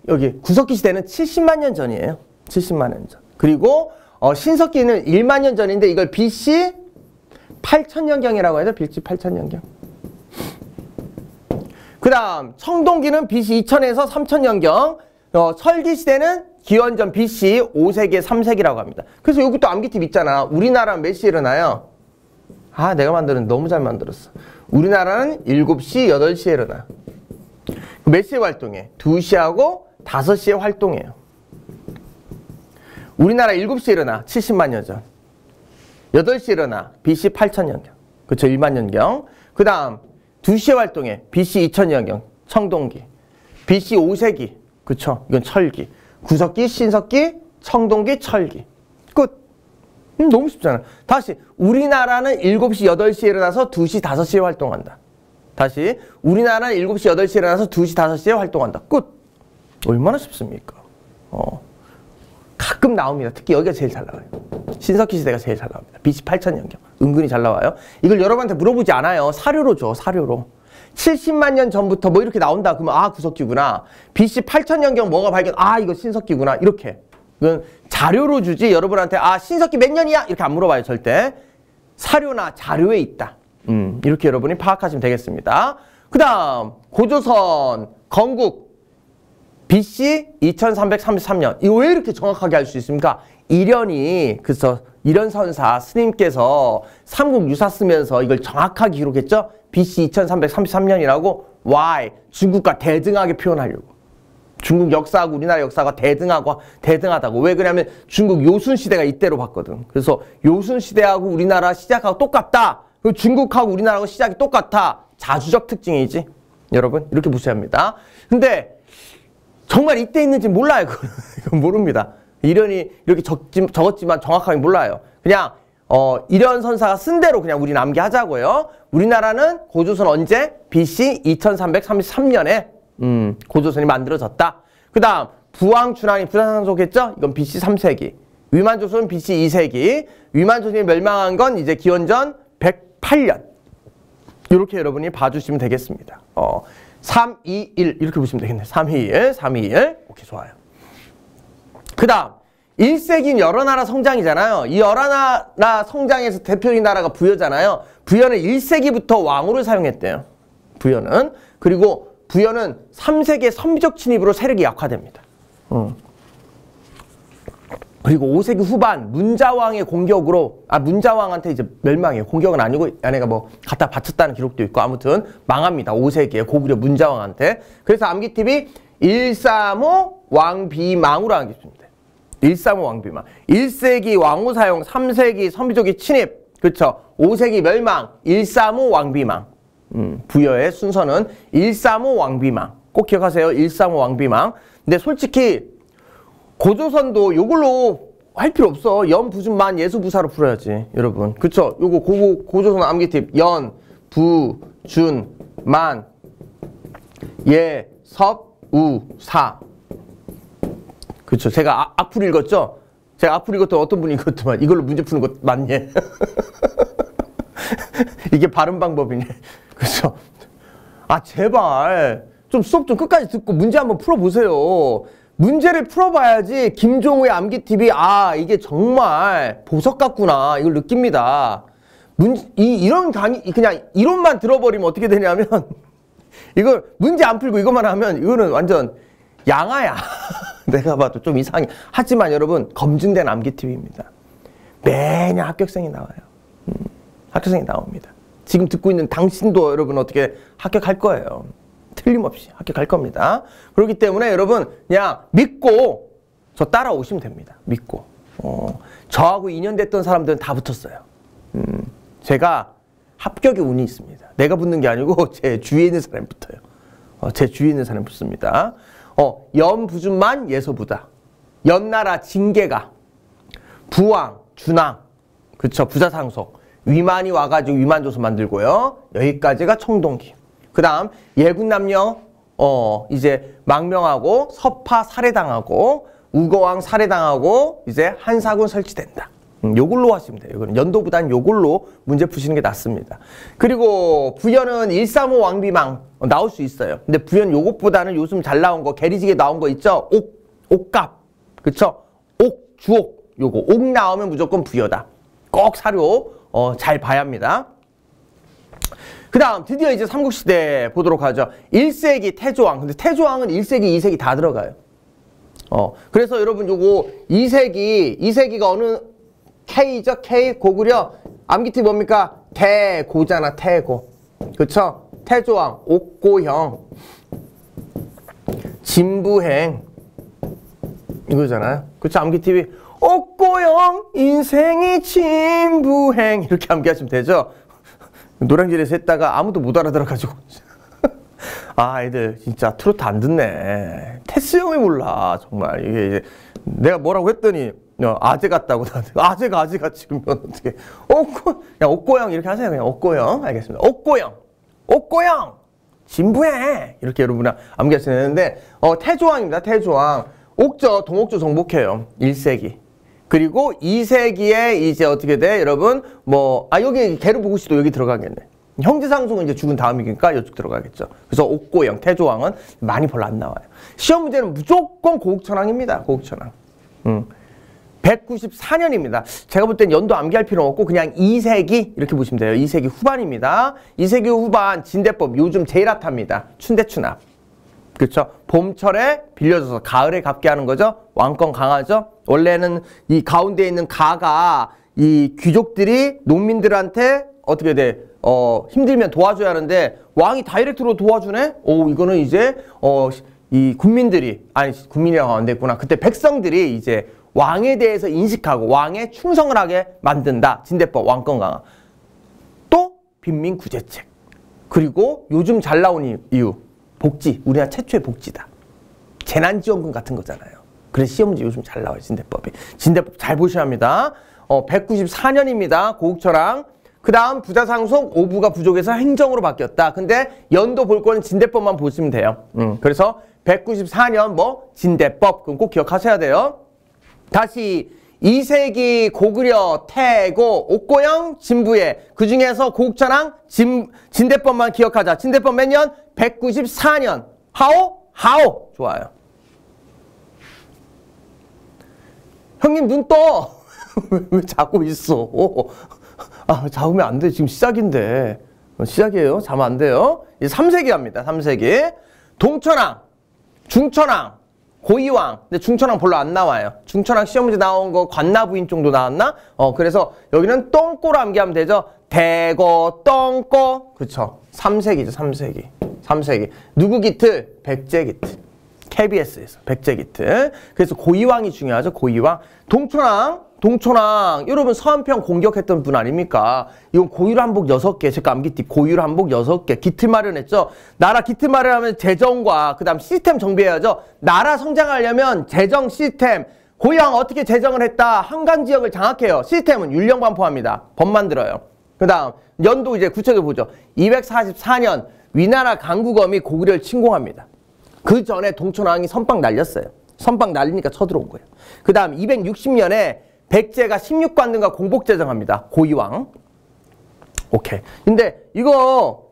여기 구석기 시대는 70만 년 전이에요. 70만 년 전. 그리고 어, 신석기는 1만 년 전인데 이걸 BC 8천년경이라고 하죠. BC 8천년경. 그 다음 청동기는 BC 2000에서 3000년경. 어, 설기 시대는 기원전 BC 5세기, 3세기라고 합니다. 그래서 여기 또 암기팁 있잖아. 우리나라는 몇 시에 일어나요? 아, 내가 만드는 너무 잘 만들었어. 우리나라는 7시, 8시에 일어나. 몇 시에 활동해? 2시하고 5시에 활동해요. 우리나라 7시에 일어나 70만 년 전. 8시에 일어나 BC 8천년경. 그쵸 1만 년경. 그 다음 2시에 활동해 BC 2000년경. 청동기. BC 5세기. 그쵸 이건 철기. 구석기, 신석기, 청동기, 철기. 끝. 음, 너무 쉽잖아. 다시 우리나라는 7시, 8시에 일어나서 2시, 5시에 활동한다. 다시 우리나라는 7시, 8시에 일어나서 2시, 5시에 활동한다. 끝. 얼마나 쉽습니까? 어. 가끔 나옵니다. 특히 여기가 제일 잘 나와요. 신석기 시대가 제일 잘 나옵니다. BC 8천년경. 은근히 잘 나와요. 이걸 여러분한테 물어보지 않아요. 사료로 줘, 사료로. 70만 년 전부터 뭐 이렇게 나온다. 그러면 아, 구석기구나. BC 8천년경 뭐가 발견, 아, 이거 신석기구나. 이렇게. 이건 자료로 주지 여러분한테 아, 신석기 몇 년이야? 이렇게 안 물어봐요, 절대. 사료나 자료에 있다. 음, 이렇게 여러분이 파악하시면 되겠습니다. 그 다음, 고조선, 건국, BC 2333년. 이거 왜 이렇게 정확하게 알 수 있습니까? 이련이 그래서 이련 선사 스님께서 삼국 유사 쓰면서 이걸 정확하게 기록했죠. BC 2333년이라고 why 중국과 대등하게 표현하려고. 중국 역사하고 우리나라 역사가 대등하고 대등하다고. 왜 그러냐면 중국 요순 시대가 이때로 봤거든. 그래서 요순 시대하고 우리나라 시작하고 똑같다. 그리고 중국하고 우리나라하고 시작이 똑같아. 자주적 특징이지. 여러분 이렇게 보셔야 합니다. 근데 정말 이때 있는지 몰라요. 그건 모릅니다. 이련이 이렇게 적지, 적었지만 정확하게 몰라요. 그냥 어, 이련 선사가 쓴 대로 그냥 우리 남기하자고요. 우리나라는 고조선 언제? BC 2333년에 음, 고조선이 만들어졌다. 그 다음 부왕, 준왕이 부산상속했죠? 이건 BC 3세기. 위만조선 BC 2세기. 위만조선이 멸망한 건 이제 기원전 108년. 이렇게 여러분이 봐주시면 되겠습니다. 어, 3, 2, 1 이렇게 보시면 되겠네. 3, 2, 1, 3, 2, 1. 오케이, 좋아요. 그 다음 1세기는 여러 나라 성장이잖아요. 이 여러 나라 성장에서 대표적인 나라가 부여잖아요. 부여는 1세기부터 왕후를 사용했대요. 부여는. 그리고 부여는 3세기의 선비적 침입으로 세력이 약화됩니다. 음. 그리고 5세기 후반 문자왕의 공격으로 아 문자왕한테 이제 멸망해요. 공격은 아니고 아내가 뭐 갖다 바쳤다는 기록도 있고 아무튼 망합니다. 5세기에 고구려 문자왕한테. 그래서 암기팁이 135 왕비망으로 암기습니다 135 왕비망. 1세기 왕후 사용, 3세기 선비족이 침입. 그렇죠. 5세기 멸망, 135 왕비망. 음, 부여의 순서는 135 왕비망. 꼭 기억하세요. 135 왕비망. 근데 솔직히 고조선도 요걸로 할 필요 없어. 연, 부, 준, 만, 예수, 부사로 풀어야지. 여러분. 그쵸? 요거 고, 고조선 암기 팁. 연, 부, 준, 만, 예, 섭, 우, 사. 그쵸? 제가 아, 앞으로 읽었죠? 제가 앞으로 읽었던 어떤 분이 읽었더만 이걸로 문제 푸는 거 맞냐? 이게 바른 방법이네. 그래서 아 제발 좀 수업 좀 끝까지 듣고 문제 한번 풀어보세요. 문제를 풀어봐야지 김종우의 암기 TV 아 이게 정말 보석 같구나 이걸 느낍니다. 문, 이, 이런 강의 그냥 이론만 들어버리면 어떻게 되냐면 이걸 문제 안 풀고 이것만 하면 이거는 완전 양아야. 내가 봐도 좀 이상해. 하지만 여러분 검증된 암기 TV입니다. 매년 합격생이 나와요. 음, 합격생이 나옵니다. 지금 듣고 있는 당신도 여러분 어떻게 합격할 거예요. 틀림없이 합격할 겁니다. 그렇기 때문에 여러분 그냥 믿고 저 따라오시면 됩니다. 믿고. 어, 저하고 인연됐던 사람들은 다 붙었어요. 음, 제가 합격의 운이 있습니다. 내가 붙는 게 아니고 제 주위에 있는 사람이 붙어요. 어, 제 주위에 있는 사람이 붙습니다. 어, 연부준만 예서부다. 연나라 징계가 부왕, 준왕, 그쵸 부자 상속 위만이 와가지고 위만조서 만들고요. 여기까지가 청동기. 그 다음 예군 남녀 어 이제 망명하고 서파 살해당하고 우거왕 살해당하고 이제 한사군 설치된다. 음, 요걸로 하시면 돼요. 이거는 연도보단 요걸로 문제 푸시는 게 낫습니다. 그리고 부연은 135 왕비망 어, 나올 수 있어요. 근데 부연 요것보다는 요즘 잘 나온 거 게리지게 나온 거 있죠? 옥, 옥갑. 그쵸? 옥, 주옥. 요거 옥 나오면 무조건 부여다. 꼭 사료 어, 잘 봐야 합니다. 그 다음 드디어 이제 삼국시대 보도록 하죠. 1세기 태조왕. 근데 태조왕은 1세기, 2세기 다 들어가요. 어, 그래서 여러분 요거 2세기, 2세기가 어느 K죠? K 고구려. 암기티 뭡니까? 태고잖아 태고. 그쵸? 태조왕 옥고형. 진부행. 이거잖아요. 그쵸? 암기TV 옥고형 인생이 진부행. 이렇게 암기하시면 되죠? 노량진에서 했다가 아무도 못 알아들어가지고. 아 애들 진짜 트로트 안 듣네. 테스 형이 몰라 정말. 이게 이제 내가 뭐라고 했더니 어, 아재 같다고 나한테. 아재가 아재가 지금 어떻게. 옥고 야 옥고형 이렇게 하세요. 그냥 옥고형. 알겠습니다. 옥고형. 옥고형! 진부해! 이렇게 여러분 암기하시면 되는데 어 태조왕입니다. 태조왕. 옥저 동옥조 정복해요. 1세기. 그리고 2세기에 이제 어떻게 돼? 여러분 뭐 아 여기 게르보고시도 여기 들어가겠네. 형제상속은 이제 죽은 다음이니까 이쪽 들어가겠죠. 그래서 옥고형, 태조왕은 많이 별로 안 나와요. 시험 문제는 무조건 고국천왕입니다. 고국천왕. 음. 194년입니다. 제가 볼 땐 연도 암기할 필요 없고 그냥 2세기 이렇게 보시면 돼요. 2세기 후반입니다. 2세기 후반 진대법 요즘 제일 핫합니다. 춘대춘합. 그렇죠? 봄철에 빌려줘서 가을에 갚게 하는 거죠. 왕권 강하죠. 원래는 이 가운데 있는 가가 이 귀족들이 농민들한테 어떻게 돼? 어, 힘들면 도와줘야 하는데 왕이 다이렉트로 도와주네? 오, 이거는 이제 어, 이 국민들이 아니 국민이라고 안 됐구나. 그때 백성들이 이제 왕에 대해서 인식하고 왕에 충성을 하게 만든다. 진대법 왕권 강화. 또 빈민 구제책. 그리고 요즘 잘 나온 이유. 복지. 우리나라 최초의 복지다. 재난지원금 같은 거잖아요. 그래서 시험 문제 요즘 잘 나와요. 진대법이. 진대법 잘 보셔야 합니다. 어, 194년입니다. 고국철랑. 그 다음 부자 상속 5부가 부족해서 행정으로 바뀌었다. 근데 연도 볼 거는 진대법만 보시면 돼요. 음, 그래서 194년 뭐 진대법. 그럼 꼭 기억하셔야 돼요. 다시 2세기 고구려, 태고, 옥고영, 진부에 그 중에서 고국천왕, 진, 진대법만 기억하자. 진대법 몇 년? 194년. 하오? 하오. 좋아요. 형님 눈 떠. 왜 자고 있어? 아, 자면 안 돼. 지금 시작인데. 시작이에요. 자면 안 돼요. 이제 3세기 갑니다. 3세기. 동천왕, 중천왕, 고이왕. 근데 중천왕 별로 안 나와요. 중천왕 시험 문제 나온 거 관나부인 정도 나왔나? 어, 그래서 여기는 똥꼬로 암기하면 되죠. 대거, 똥꼬. 그쵸. 3세기죠, 3세기. 3세기. 누구 기틀? 백제 기틀. KBS에서 백제 기틀. 그래서 고이왕이 중요하죠. 고이왕. 동천왕 동천왕 여러분 서한평 공격했던 분 아닙니까? 이건 고유를 한복 여섯 개 제가 암기띠 고유를 한복 여섯 개 기틀 마련했죠. 나라 기틀 마련하면 재정과 그다음 시스템 정비해야죠. 나라 성장하려면 재정 시스템 고유왕 어떻게 재정을 했다? 한강 지역을 장악해요. 시스템은 율령 반포합니다. 법 만들어요. 그다음 연도 이제 구체적으로 보죠. 244년 위나라 강국엄이 고구려를 침공합니다. 그 전에 동천왕이 선빵 날렸어요. 선빵 날리니까 쳐들어온 거예요. 그 다음 260년에 백제가 16관등과 공복제정합니다. 고이왕. 오케이. 근데 이거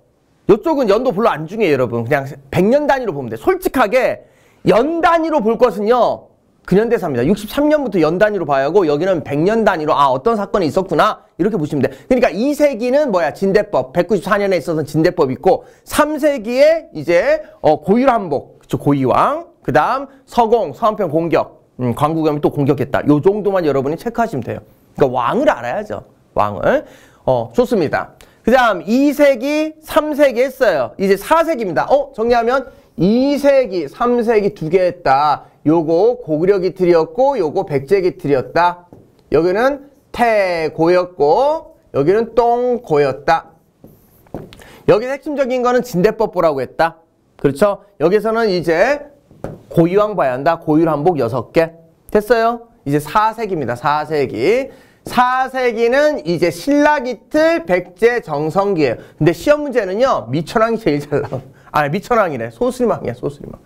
이쪽은 연도 별로 안 중요해요, 여러분. 그냥 100년 단위로 보면 돼. 솔직하게 연 단위로 볼 것은요. 근현대사입니다. 63년부터 연 단위로 봐야 하고 여기는 100년 단위로 아 어떤 사건이 있었구나 이렇게 보시면 돼. 그러니까 2세기는 뭐야 진대법 194년에 있어서 진대법 있고 3세기에 이제 어, 고유한복 그쵸 고유왕 그 다음 서공 서한편 공격 음, 광국염이 또 공격했다. 요 정도만 여러분이 체크하시면 돼요. 그러니까 왕을 알아야죠. 왕을 어 좋습니다. 그 다음 2세기 3세기 했어요. 이제 4세기입니다. 어 정리하면 2세기 3세기 두 개 했다. 요거 고구려 기틀이었고 요거 백제 기틀이었다. 여기는 태고였고 여기는 똥고였다. 여기 핵심적인 거는 진대법보라고 했다. 그렇죠? 여기서는 이제 고유왕 봐야 한다. 고유한복 여섯 개 됐어요? 이제 4세기입니다. 4세기. 4세기는 이제 신라 기틀 백제 정성기예요. 근데 시험 문제는요. 미천왕이 제일 잘 나와. 아 미천왕이래. 소수리망이야. 소수리망.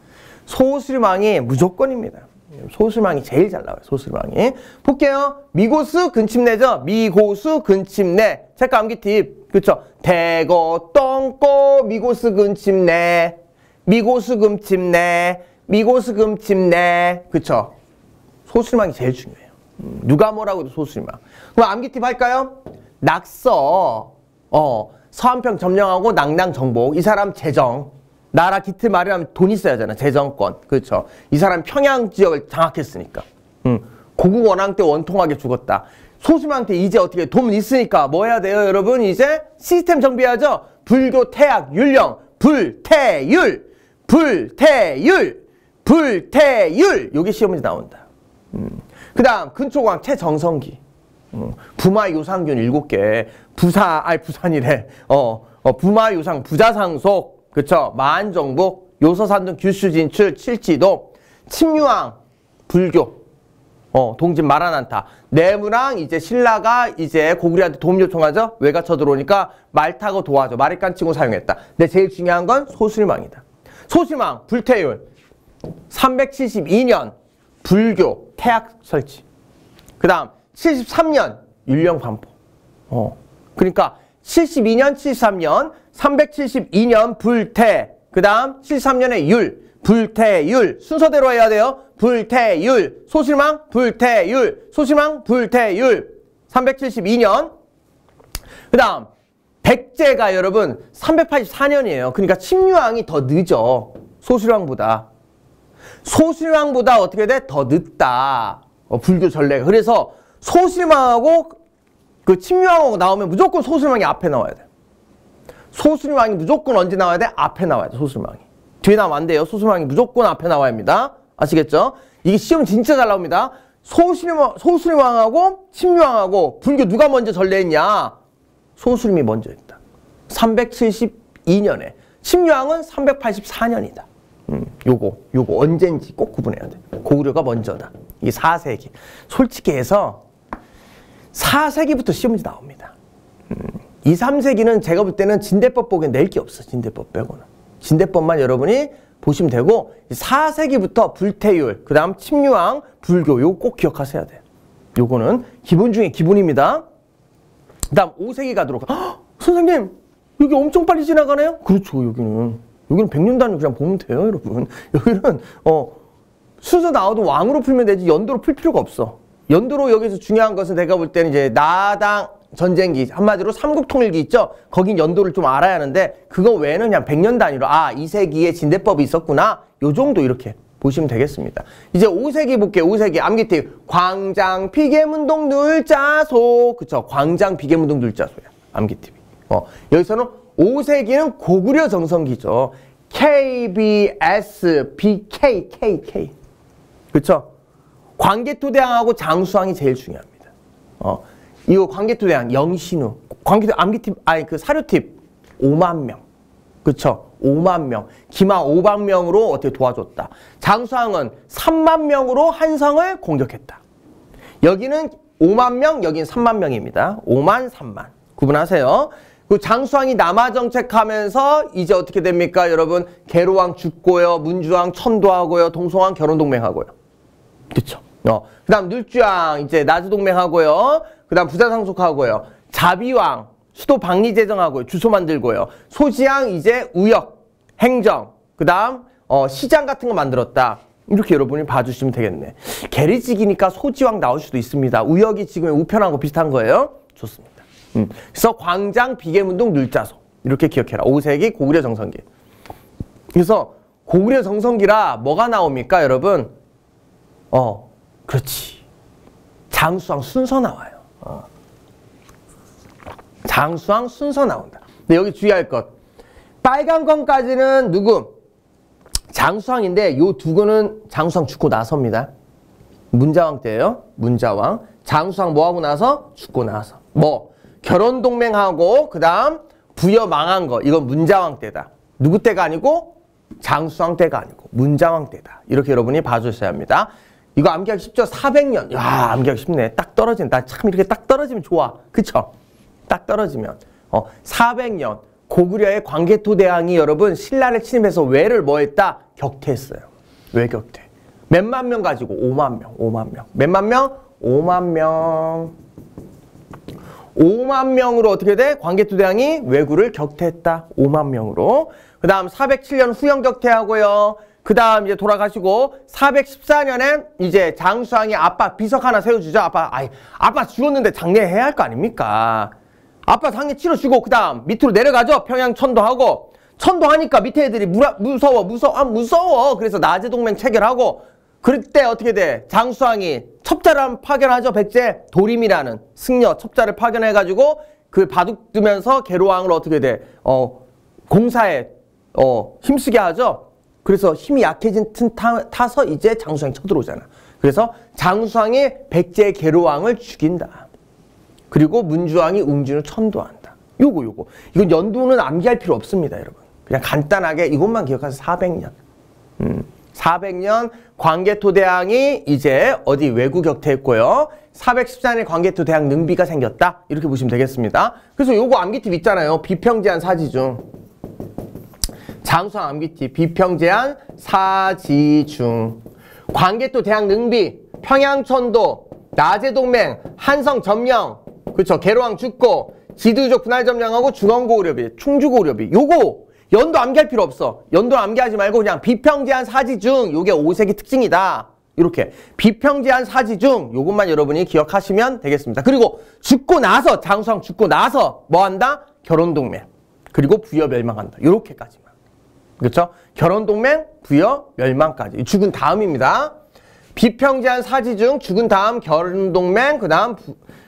소수리망이 무조건입니다. 소수리망이 제일 잘 나와요. 소수리망이. 볼게요. 미고수 근침내죠. 미고수 근침내. 체크 암기 팁. 그렇죠. 대거 똥꼬 미고수 근침내. 미고수 근침내. 미고수 근침내. 그렇죠. 소수리망이 제일 중요해요. 음, 누가 뭐라고 해도 소수리망. 그럼 암기 팁 할까요? 낙서. 어. 서한평 점령하고 낭낭 정복. 이 사람 재정. 나라 기틀 마련하면 돈 있어야 하잖아. 재정권. 그렇죠. 이 사람 평양 지역을 장악했으니까. 음. 고국 원왕 때 원통하게 죽었다. 소수망한테 이제 어떻게 돈 있으니까 뭐 해야 돼요, 여러분? 이제 시스템 정비하죠. 불교 태학 율령 불태율 불태율 불태율 요게 시험문제 나온다. 음. 그 다음 근초광 최정성기 음. 부마 요상균 일곱 개 부사 아니 부산이래. 어, 어 부마 요상 부자상속 그쵸? 만정복, 요서산 등 규슈 진출, 칠지도, 침유왕, 불교, 어, 동진 말아난다. 내무랑 이제 신라가 이제 고구려한테 도움 요청하죠? 외가 쳐들어오니까 말 타고 도와줘. 말을 깐치고 사용했다. 근데 제일 중요한 건 소실망이다. 소실망, 불태율. 372년 불교 태학 설치. 그 다음 73년 율령 반포. 어. 그러니까 72년, 73년 372년 불태, 그 다음 73년에 율, 불태율 순서대로 해야 돼요. 불태율, 소실망, 불태율, 소실망, 불태율 372년 그 다음 백제가 여러분 384년이에요. 그러니까 침유왕이 더 늦어. 소실왕보다. 소실왕보다 어떻게 돼? 더 늦다. 어, 불교 전례가. 그래서 소실망하고 그 침유왕하고 나오면 무조건 소실망이 앞에 나와야 돼. 소수림왕이 무조건 언제 나와야 돼? 앞에 나와야 돼, 소수림왕이. 뒤에 나오면 안 돼요. 소수림왕이 무조건 앞에 나와야 합니다. 아시겠죠? 이게 시험 진짜 잘 나옵니다. 소수림왕, 소수림왕하고 침유왕하고 불교 누가 먼저 전래했냐? 소수림이 먼저 했다. 372년에. 침유왕은 384년이다. 음, 요거, 요거 언젠지 꼭 구분해야 돼. 고구려가 먼저다. 이게 4세기. 솔직히 해서 4세기부터 시험 문제 나옵니다. 음. 2, 3세기는 제가 볼 때는 진대법 보기엔 낼 게 없어. 진대법 빼고는. 진대법만 여러분이 보시면 되고 4세기부터 불태율, 그 다음 침유왕, 불교 요거 꼭 기억하셔야 돼요. 요거는 기본 중에 기본입니다. 그 다음 5세기 가도록 헉, 선생님 여기 엄청 빨리 지나가네요? 그렇죠 여기는 여기는 100년 단위 그냥 보면 돼요 여러분. 여기는 어 순서 나와도 왕으로 풀면 되지 연도로 풀 필요가 없어. 연도로 여기서 중요한 것은 내가 볼 때는 이제 나당 전쟁기 한마디로 삼국통일기 있죠? 거긴 연도를 좀 알아야 하는데 그거 외에는 그냥 100년 단위로 아 2세기에 진대법이 있었구나. 요 정도 이렇게 보시면 되겠습니다. 이제 5세기 볼게요 5세기. 암기팁 광장 비계문동 늘자소. 그쵸? 광장 비계문동 늘자소야 암기팁이 어, 여기서는 5세기는 고구려 정성기죠 KBS, BK, KK. 그쵸? 관계토대왕하고 장수왕이 제일 중요합니다. 어, 이거 관계토대왕 영신우, 관계토 암기팁 아니 그 사료팁 5만 명, 그쵸? 5만 명, 기마 5만 명으로 어떻게 도와줬다. 장수왕은 3만 명으로 한성을 공격했다. 여기는 5만 명, 여기는 3만 명입니다. 5만, 3만. 구분하세요. 그 장수왕이 남하 정책하면서 이제 어떻게 됩니까, 여러분? 계로왕 죽고요, 문주왕 천도하고요, 동성왕 결혼 동맹하고요. 그렇죠. 어. 그다음 늘주왕 이제 나주 동맹하고요. 그다음 부자 상속하고요. 자비왕 수도 방리 제정하고요. 주소 만들고요. 소지왕 이제 우역 행정 그다음 어, 시장 같은 거 만들었다. 이렇게 여러분이 봐주시면 되겠네. 계리직이니까 소지왕 나올 수도 있습니다. 우역이 지금 우편하고 비슷한 거예요. 좋습니다. 음. 그래서 광장 비계문동 늘자소 이렇게 기억해라. 5세기 고구려 정성기. 그래서 고구려 정성기라 뭐가 나옵니까, 여러분? 어, 그렇지. 장수왕 순서 나와요. 어. 장수왕 순서 나온다. 근데 여기 주의할 것. 빨간 건까지는 누구? 장수왕인데 요 두 거는 장수왕 죽고 나서입니다. 문자왕 때예요. 문자왕. 장수왕 뭐하고 나서? 죽고 나서. 뭐 결혼 동맹하고 그다음 부여 망한 거. 이건 문자왕 때다. 누구 때가 아니고 장수왕 때가 아니고 문자왕 때다. 이렇게 여러분이 봐주셔야 합니다. 이거 암기하기 쉽죠? 400년. 야, 암기하기 쉽네. 딱 떨어진. 다참 이렇게 딱 떨어지면 좋아. 그쵸? 딱 떨어지면. 어, 400년. 고구려의 광개토 대왕이 여러분 신라를 침입해서 왜를 뭐 했다? 격퇴했어요. 왜 격퇴? 몇만 명 가지고 5만 명, 5만 명. 몇만 명? 5만 명. 5만 명으로 어떻게 돼? 광개토 대왕이 왜구를 격퇴했다. 5만 명으로. 그 다음 407년 후영 격퇴하고요. 그 다음 이제 돌아가시고 414년에 이제 장수왕이 아빠 비석 하나 세워주죠. 아빠, 아이, 아빠 죽었는데 장례해야 할 거 아닙니까? 아빠 장례 치러주고 그 다음 밑으로 내려가죠. 평양 천도하고 천도하니까 밑에 애들이 무라, 무서워 무서워 아 무서워 그래서 나제 동맹 체결하고 그럴 때 어떻게 돼? 장수왕이 첩자를 파견하죠. 백제 도림이라는 승려 첩자를 파견해가지고 그 바둑 두면서 계로왕을 어떻게 돼? 어 공사에 어 힘쓰게 하죠. 그래서 힘이 약해진 틈 타, 서 이제 장수왕이 쳐들어오잖아. 그래서 장수왕이 백제 계로왕을 죽인다. 그리고 문주왕이 웅진을 천도한다. 요거 요거. 이건 연도는 암기할 필요 없습니다, 여러분. 그냥 간단하게 이것만 기억하세요. 400년. 음, 400년 광개토 대왕이 이제 어디 외구 격퇴했고요. 414년에 광개토 대왕 능비가 생겼다. 이렇게 보시면 되겠습니다. 그래서 요거 암기팁 있잖아요. 비평제한 사지 중. 장수왕 암기팁 비평제한 사지 중. 광개토 대왕 능비 평양천도 나제동맹 한성 점령 그렇죠. 개로왕 죽고 지두족 분할 점령하고 중원고구려비 충주고구려비 요거 연도 암기할 필요 없어. 연도 암기하지 말고 그냥 비평제한 사지 중 요게 오색이 특징이다. 이렇게 비평제한 사지 중 요것만 여러분이 기억하시면 되겠습니다. 그리고 죽고 나서 장수왕 죽고 나서 뭐 한다? 결혼 동맹 그리고 부여 멸망한다. 요렇게까지만. 그렇죠? 결혼 동맹 부여 멸망까지 죽은 다음입니다. 비평제한 사지 중 죽은 다음 결혼 동맹 그 다음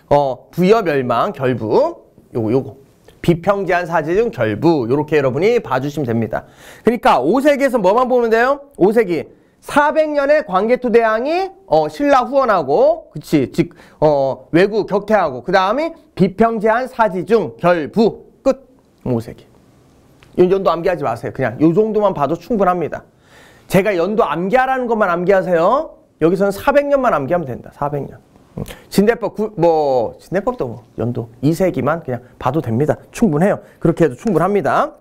어, 부여 멸망 결부 요거 요거 비평 제한 사지 중 결부 요렇게 여러분이 봐주시면 됩니다. 그러니까 오색에서 뭐만 보면 돼요? 오색이 400년에 광개토 대왕이 어, 신라 후원하고 그치 즉 어, 외구 격퇴하고 그 다음에 비평 제한 사지 중 결부 끝 오색이 연도 암기하지 마세요. 그냥 요 정도만 봐도 충분합니다. 제가 연도 암기하라는 것만 암기하세요. 여기서는 400년만 암기하면 된다. 400년. 진대법 구, 뭐 진대법도 뭐 연도 2세기만 그냥 봐도 됩니다. 충분해요. 그렇게 해도 충분합니다.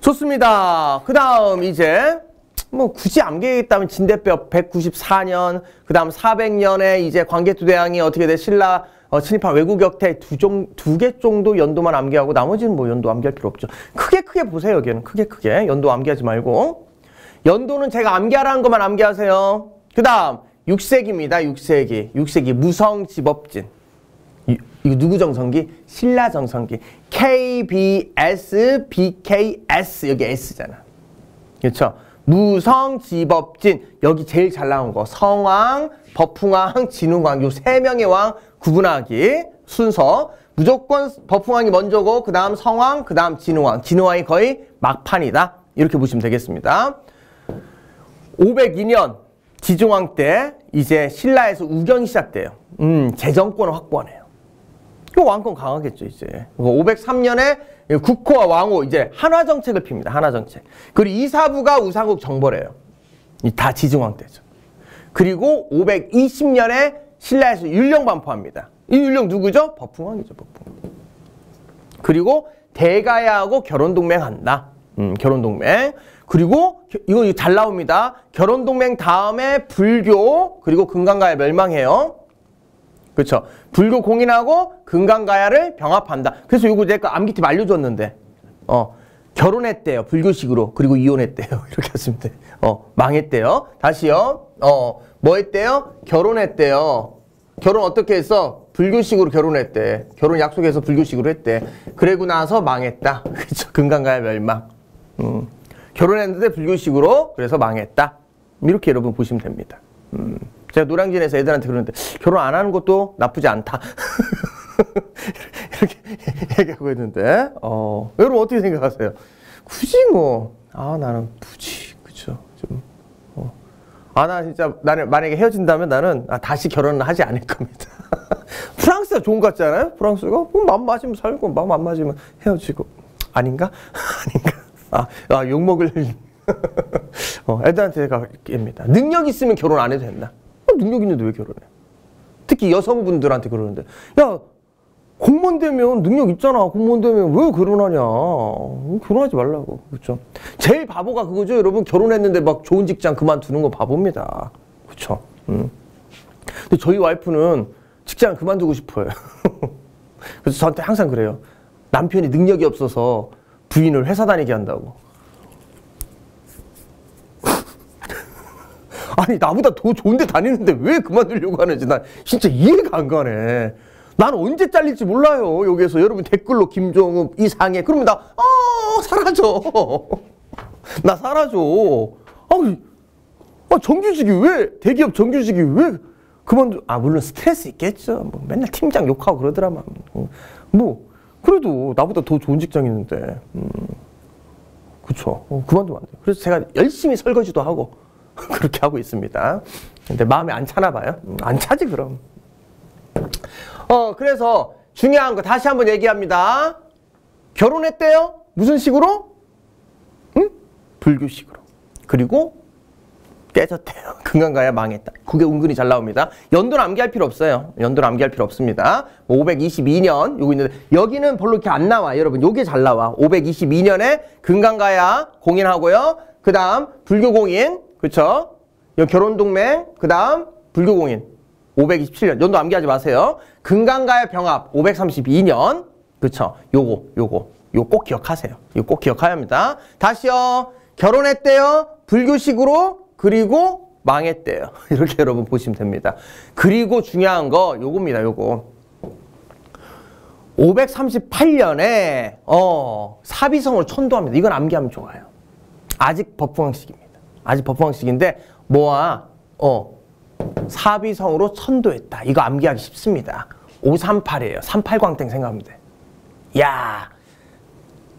좋습니다. 그 다음 이제 뭐 굳이 암기했다면 진대법 194년 그 다음 400년에 이제 광개토대왕이 어떻게 돼 신라 어, 침입한 외국 격퇴 두두 개 정도 연도만 암기하고 나머지는 뭐 연도 암기할 필요 없죠. 크게 크게 보세요 여기는 크게 크게 연도 암기하지 말고 연도는 제가 암기하라는 것만 암기하세요. 그 다음 6세기입니다. 6세기. 6세기 무성지법진. 이거 누구 정성기? 신라 정성기. KBS, BKS. 여기 S잖아. 그렇죠? 무성 지법진. 여기 제일 잘 나온 거. 성왕, 법흥왕, 진흥왕. 요 세 명의 왕 구분하기 순서. 무조건 법흥왕이 먼저고 그 다음 성왕, 그 다음 진흥왕. 진흥왕이 거의 막판이다. 이렇게 보시면 되겠습니다. 502년 지중왕 때 이제 신라에서 우경이 시작돼요. 음, 재정권을 확보하네요. 이 왕권 강하겠죠, 이제. 503년에 국호와 왕호 이제 한화 정책을 핍니다. 한화 정책. 그리고 이사부가 우상국 정벌해요. 다 지중왕 때죠. 그리고 520년에 신라에서 율령 반포합니다. 이 율령 누구죠? 버풍왕이죠, 버풍. 그리고 대가야하고 결혼 동맹한다. 음, 결혼 동맹. 그리고 이거 잘 나옵니다. 결혼 동맹 다음에 불교 그리고 금강가야 멸망해요. 그렇죠. 불교 공인하고 금강가야를 병합한다. 그래서 이거 내가 암기팁 알려줬는데, 어 결혼했대요. 불교식으로 그리고 이혼했대요. 이렇게 하시면 돼. 어 망했대요. 다시요. 어 뭐 했대요? 결혼했대요. 결혼 어떻게 했어? 불교식으로 결혼했대. 결혼 약속해서 불교식으로 했대. 그러고 나서 망했다. 그렇죠. 금강가야 멸망. 음. 결혼했는데 불교식으로 그래서 망했다. 이렇게 여러분 보시면 됩니다. 음. 제가 노량진에서 애들한테 그러는데 결혼 안 하는 것도 나쁘지 않다. 이렇게 얘기하고 있는데 어, 여러분 어떻게 생각하세요? 굳이 뭐 아 나는 굳이 그쵸 좀 어. 아나 진짜 나는 만약에 헤어진다면 나는 아, 다시 결혼은 하지 않을 겁니다. 프랑스가 좋은 것 같지 않아요? 프랑스가 뭐 마음 맞으면 살고 마음 안 맞으면 헤어지고 아닌가? 아닌가? 아, 아 욕먹을 어, 애들한테 얘기합니다. 능력 있으면 결혼 안 해도 된다. 어, 능력 있는데 왜 결혼해? 특히 여성분들한테 그러는데 야 공무원 되면 능력 있잖아. 공무원 되면 왜 결혼하냐. 결혼하지 말라고. 그렇죠. 제일 바보가 그거죠. 여러분 결혼했는데 막 좋은 직장 그만두는 거 바보입니다. 그렇죠. 음. 근데 저희 와이프는 직장 그만두고 싶어요. 그래서 저한테 항상 그래요. 남편이 능력이 없어서 부인을 회사 다니게 한다고. 아니 나보다 더 좋은데 다니는데 왜 그만두려고 하는지 난 진짜 이해가 안 가네. 난 언제 잘릴지 몰라요. 여기에서 여러분 댓글로 김종욱 이상해 그러면 나 아, 사라져. 나 사라져. 아, 아 정규직이 왜 대기업 정규직이 왜 그만두 아 물론 스트레스 있겠죠. 뭐 맨날 팀장 욕하고 그러더라만. 뭐 그래도 나보다 더 좋은 직장 있는데. 음, 그쵸. 어, 그만두면 안 돼. 그래서 제가 열심히 설거지도 하고 그렇게 하고 있습니다. 근데 마음에 안 차나 봐요. 음, 안 차지 그럼. 어 그래서 중요한 거 다시 한번 얘기합니다. 결혼했대요? 무슨 식으로? 응? 불교식으로. 그리고 깨졌대요. 금강가야 망했다. 그게 은근히 잘 나옵니다. 연도는 암기할 필요 없어요. 연도는 암기할 필요 없습니다. 522년 뭐 요거 있는데 여기는 별로 이렇게 안 나와. 여러분 요게 잘 나와. 522년에 금강가야 공인하고요. 그 다음 불교공인 그쵸? 결혼동맹 그 다음 불교공인 527년 연도 암기하지 마세요. 금강가야 병합 532년 그쵸? 요거 요거 요거 꼭 기억하세요. 이거 꼭 기억해야 합니다. 다시요. 결혼했대요. 불교식으로 그리고 망했대요. 이렇게 여러분 보시면 됩니다. 그리고 중요한 거 요겁니다. 요거. 538년에 어, 사비성을 천도합니다. 이건 암기하면 좋아요. 아직 법부왕식입니다. 아직 법부왕식인데 뭐와 어, 사비성으로 천도했다. 이거 암기하기 쉽습니다. 538이에요. 38광땡 생각하면 돼. 야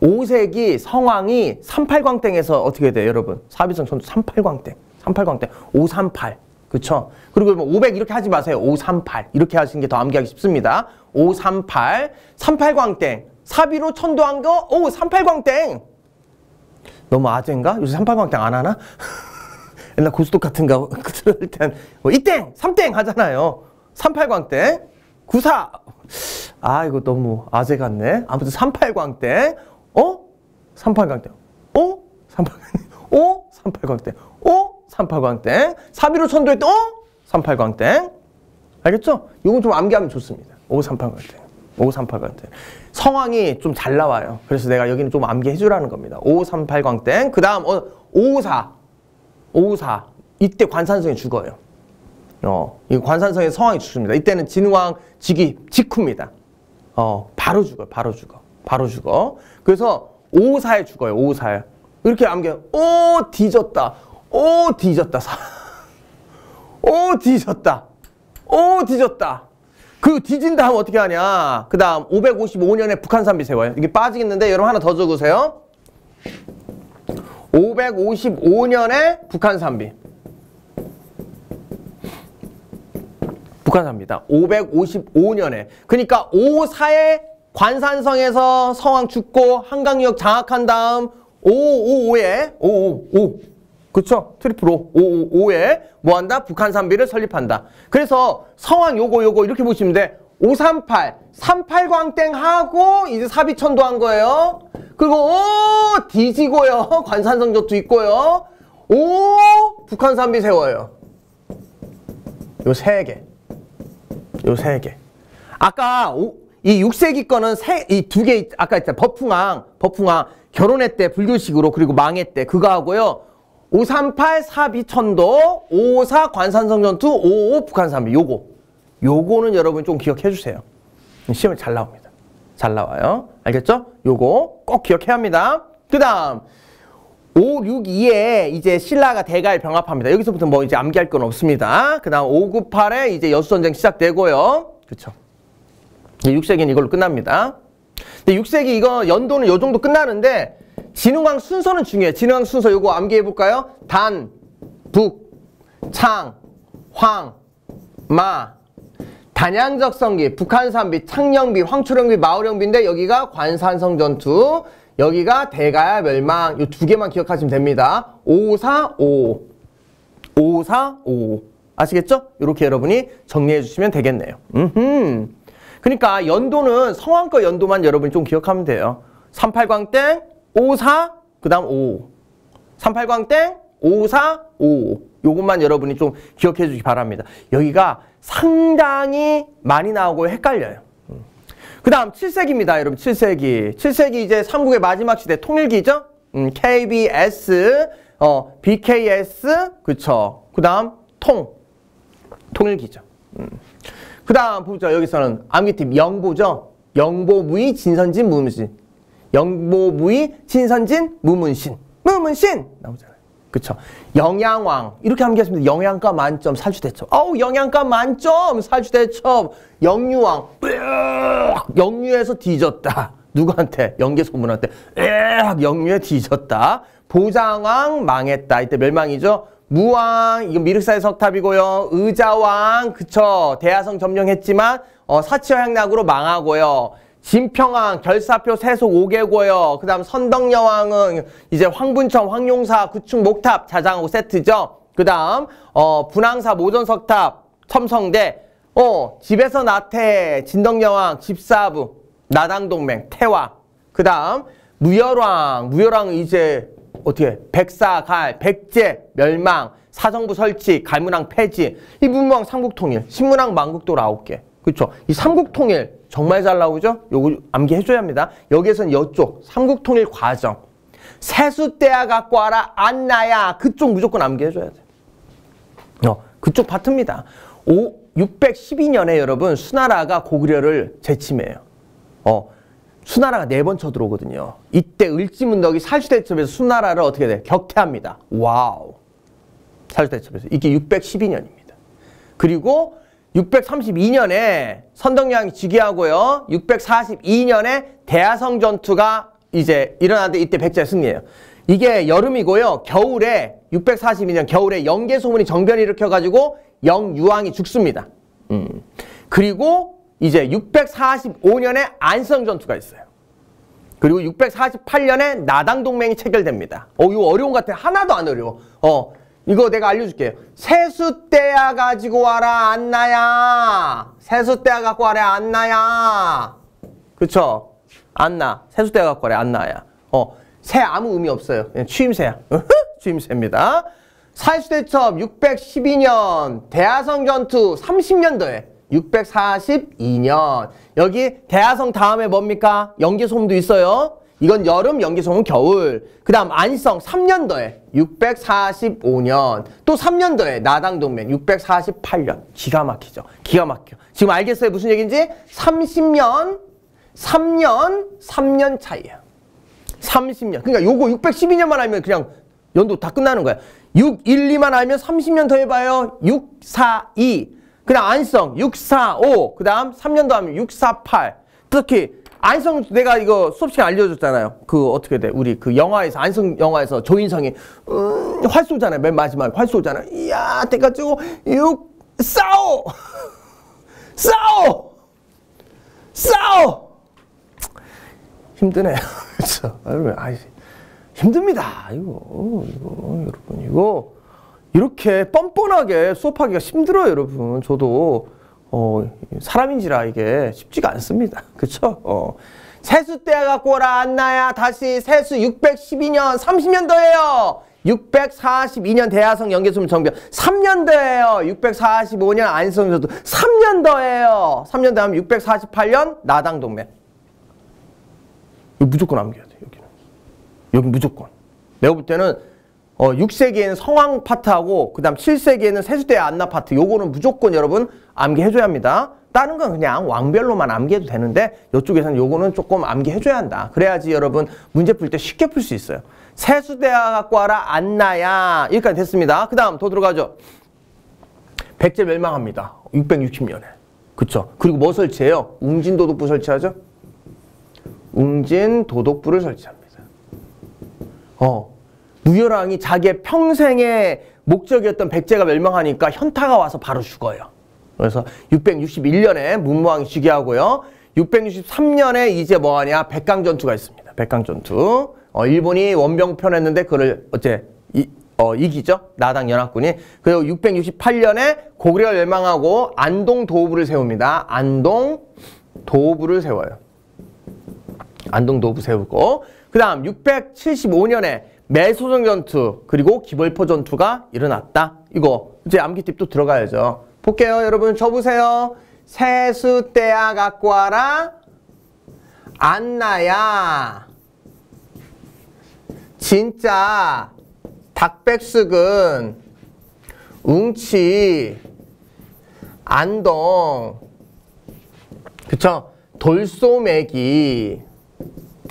5세기 성왕이 38광땡에서 어떻게 돼요, 여러분? 사비성 천도 38광땡. 38광대 538 그쵸? 그리고 뭐 500 이렇게 하지 마세요. 538 이렇게 하시는 게 더 암기하기 쉽습니다. 538 38광땡 사비로 천도한 거 오 38광땡 너무 아재인가? 요새 38광땡 안 하나? 옛날 고스톱 같은 거 그럴 땐 뭐, 이땡! 3땡 하잖아요. 38광땡 94 아 이거 너무 아재 같네. 아무튼 38광땡 어? 38광땡 어? 38광땡 어? 38광땡 어? 38광땡. 사비로 천도했던 어? 38광땡. 알겠죠? 이건 좀 암기하면 좋습니다. 5538광땡. 5538광땡. 성황이 좀 잘 나와요. 그래서 내가 여기는 좀 암기해 주라는 겁니다. 5538광땡. 그 다음 어, 554. 554. 이때 관산성이 죽어요. 어, 이 관산성의 성황이 죽습니다. 이때는 진왕 직위 직후입니다. 어, 바로 죽어요. 바로 죽어. 바로 죽어. 그래서 554에 죽어요. 554에. 이렇게 암기, 오, 뒤졌다. 오 뒤졌다. 오 뒤졌다. 오 뒤졌다. 그 뒤진 다음 어떻게 하냐. 그 다음 555년에 북한 산비 세워요. 이게 빠지겠는데 여러분 하나 더 적으세요. 555년에 북한산비. 북한산비다. 555년에. 그러니까 54에 관산성에서 성왕 죽고 한강유역 장악한 다음 555에 555 그쵸? triple 5 555에 뭐 한다? 북한산비를 설립한다. 그래서 성왕 요거 요거 이렇게 보시면 돼. 538 38광땡 하고 이제 사비천도 한 거예요. 그리고 오 뒤지고요. 관산성적도 있고요. 오 북한산비 세워요. 요 세 개. 요 세 개. 아까 오, 이 6세기 거는 이 두 개 아까 있잖아. 버풍왕, 버풍왕 결혼했대 불교식으로 그리고 망했대 그거 하고요. 538 사비천도 554 관산성 전투 55 북한산비 요거 요거는 여러분 좀 기억해 주세요. 시험에 잘 나옵니다. 잘 나와요. 알겠죠? 요거 꼭 기억해야 합니다. 그 다음 562에 이제 신라가 대가에 병합합니다. 여기서부터 뭐 이제 암기할 건 없습니다. 그 다음 598에 이제 여수전쟁 시작되고요. 그쵸. 6세기는 이걸로 끝납니다. 근데 6세기 이거 연도는 요 정도 끝나는데 진흥왕 순서는 중요해요. 진흥왕 순서 요거 암기해 볼까요? 단, 북, 창, 황, 마, 단양적성기, 북한산비, 창령비, 황초령비, 마오령비인데 여기가 관산성 전투, 여기가 대가야 멸망 요 두 개만 기억하시면 됩니다. 545 545 아시겠죠? 이렇게 여러분이 정리해 주시면 되겠네요. 음흠. 그러니까 연도는 성황거 연도만 여러분이 좀 기억하면 돼요. 38광 땡 54, 그 다음 5. 38광 땡 54, 5. 요것만 여러분이 좀 기억해 주시기 바랍니다. 여기가 상당히 많이 나오고 헷갈려요. 음. 그 다음 7세기입니다. 여러분 7세기. 7세기 이제 삼국의 마지막 시대 통일기죠. 음, KBS, 어, BKS, 그쵸. 그 다음 통, 통일기죠. 음. 그 다음 보죠. 여기서는 암기팁 영보죠. 영보무의 진선진 무문신. 영보무의 진선진 무문신. 무문신 나오잖아요. 그쵸. 영양왕. 이렇게 암기하시면 영양가 만점 살주대첩. 어우, 영양가 만점 살주대첩. 영유왕. 영유에서 뒤졌다. 누구한테? 영계소문한테. 에악, 영유에 뒤졌다. 보장왕 망했다. 이때 멸망이죠. 무왕, 이건 미륵사의 석탑이고요. 의자왕, 그쵸. 대하성 점령했지만, 어, 사치화양락으로 망하고요. 진평왕, 결사표 세속 5개고요. 그 다음 선덕여왕은 이제 황분청, 황용사, 구충, 목탑, 자장하고 세트죠. 그 다음, 어, 분황사, 모전석탑, 첨성대, 어, 집에서 나태, 진덕여왕, 집사부, 나당동맹, 태왕. 그 다음, 무열왕, 무열왕은 이제 어떻게 백사갈, 백제, 멸망, 사정부 설치, 갈문왕 폐지, 이 문무왕 삼국통일, 신문왕 만국도로 아홉 개. 그렇죠? 이 삼국통일 정말 잘 나오죠? 요거 암기해줘야 합니다. 여기에서는 이쪽 삼국통일 과정. 세수대야 갖고 와라 안나야 그쪽 무조건 암기해줘야 돼. 어, 그쪽 파트입니다. 오, 612년에 여러분 수나라가 고구려를 재침해요. 어, 수나라가 네 번 쳐들어오거든요. 이때 을지문덕이 살수대첩에서 수나라를 어떻게 돼? 격퇴합니다. wow. 살수대첩에서. 이게 612년입니다. 그리고 632년에 선덕여왕이 즉위하고요. 642년에 대야성 전투가 이제 일어나는데 이때 백제 승리예요. 이게 여름이고요. 겨울에 642년 겨울에 영계 소문이 정변을 일으켜 가지고 영유왕이 죽습니다. 음. 그리고 이제 645년에 안성 전투가 있어요. 그리고 648년에 나당 동맹이 체결됩니다. 어, 이거 어려운 것 같아. 하나도 안 어려워. 어, 이거 내가 알려줄게요. 세수대야 가지고 와라, 안나야. 세수대야 갖고 와라, 안나야. 그쵸? 안나. 세수대야 갖고 와라, 안나야. 어, 새 아무 의미 없어요. 그냥 취임새야. 취임새입니다. 살수대첩 612년, 대하성 전투 30년도에 642년. 여기 대하성 다음에 뭡니까? 연기소음도 있어요. 이건 여름, 연기소음 겨울. 그 다음 안성 3년도에 645년. 또 3년도에 나당동맹 648년. 기가 막히죠. 기가 막혀. 지금 알겠어요? 무슨 얘기인지? 30년, 3년, 3년 차이야. 30년. 그러니까 요거 612년만 알면 그냥 연도 다 끝나는 거야. 6, 1, 2만 알면 30년 더 해봐요. 6, 4, 2. 그 다음 안성 645, 그 다음 3년도 하면 648. 특히 안성 내가 이거 수업 시간 알려줬잖아요. 그 어떻게 돼? 우리 그 영화에서 안성 영화에서 조인성이 음, 활 쏘잖아요. 맨 마지막에 활 쏘잖아요. 이야, 돼가지고 육 싸워, 싸워, 싸워. 힘드네요. 그렇죠. 여러분, 아 힘듭니다. 이거 이거 여러분 이거 이렇게 뻔뻔하게 수업하기가 힘들어요, 여러분. 저도 어, 사람인지라 이게 쉽지가 않습니다. 그쵸? 어. 세수대야 갖고 오라 안나야 다시 세수 612년 30년도에요. 642년 대하성 연계수문 정변 3년도에요. 645년 안성조도 3년도에요. 3년도 하면 648년 나당 동맹. 이거 무조건 남겨야 돼 여기는. 여기 무조건. 내가 볼 때는 어, 6세기에는 성황 파트하고 그 다음 7세기에는 세수대 안나 파트 요거는 무조건 여러분 암기해줘야 합니다. 다른 건 그냥 왕별로만 암기해도 되는데 이쪽에서는 요거는 조금 암기해줘야 한다. 그래야지 여러분 문제 풀 때 쉽게 풀 수 있어요. 와라 안나야 여기까지 됐습니다. 그 다음 더 들어가죠. 백제 멸망합니다. 660년에. 그쵸. 그리고 뭐 설치해요? 웅진도독부 설치하죠? 웅진도독부를 설치합니다. 어, 무열왕이 자기의 평생의 목적이었던 백제가 멸망하니까 현타가 와서 바로 죽어요. 그래서 661년에 문무왕이 즉위하고요. 663년에 이제 뭐하냐 백강 전투가 있습니다. 백강 전투. 어, 일본이 원병 편했는데 그걸 어째 이, 어, 이기죠. 나당 연합군이. 그리고 668년에 고구려가 멸망하고 안동 도부를 세웁니다. 안동 도부를 세워요. 안동 도부 세우고 그 다음 675년에 매소정 전투 그리고 기벌포 전투가 일어났다. 이거 이제 암기 팁도 들어가야죠. 볼게요. 여러분 쳐보세요. 세수대야 갖고 와라. 안나야. 진짜 닭백숙은 웅치 안동 그쵸 돌소매기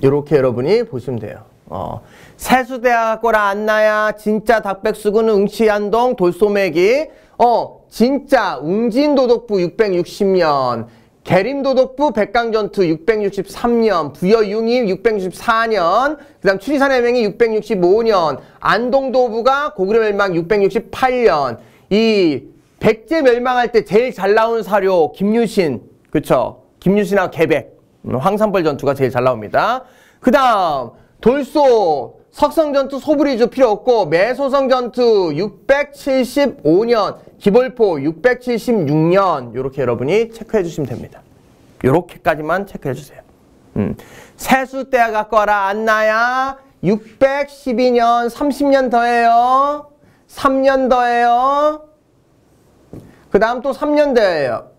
이렇게 여러분이 보시면 돼요. 어. 세수대학 거라 안나야 진짜 닭백숙은 응치안동 돌소매기. 어 진짜 웅진도독부 660년 계림도독부 백강전투 663년 부여융입 664년 그 다음 추리산해명이 665년 안동도부가 고구려 멸망 668년. 이 백제 멸망할 때 제일 잘 나온 사료 김유신. 그쵸? 김유신하고 개백. 음, 황산벌 전투가 제일 잘 나옵니다. 그 다음 돌소 석성 전투 소불이주 필요 없고 매소성 전투 675년 기벌포 676년 이렇게 여러분이 체크해 주시면 됩니다. 이렇게까지만 체크해 주세요. 음. 세수대야 갖고 와라 안나야 612년 30년 더해요. 3년 더해요. 그 다음 또 3년 더해요.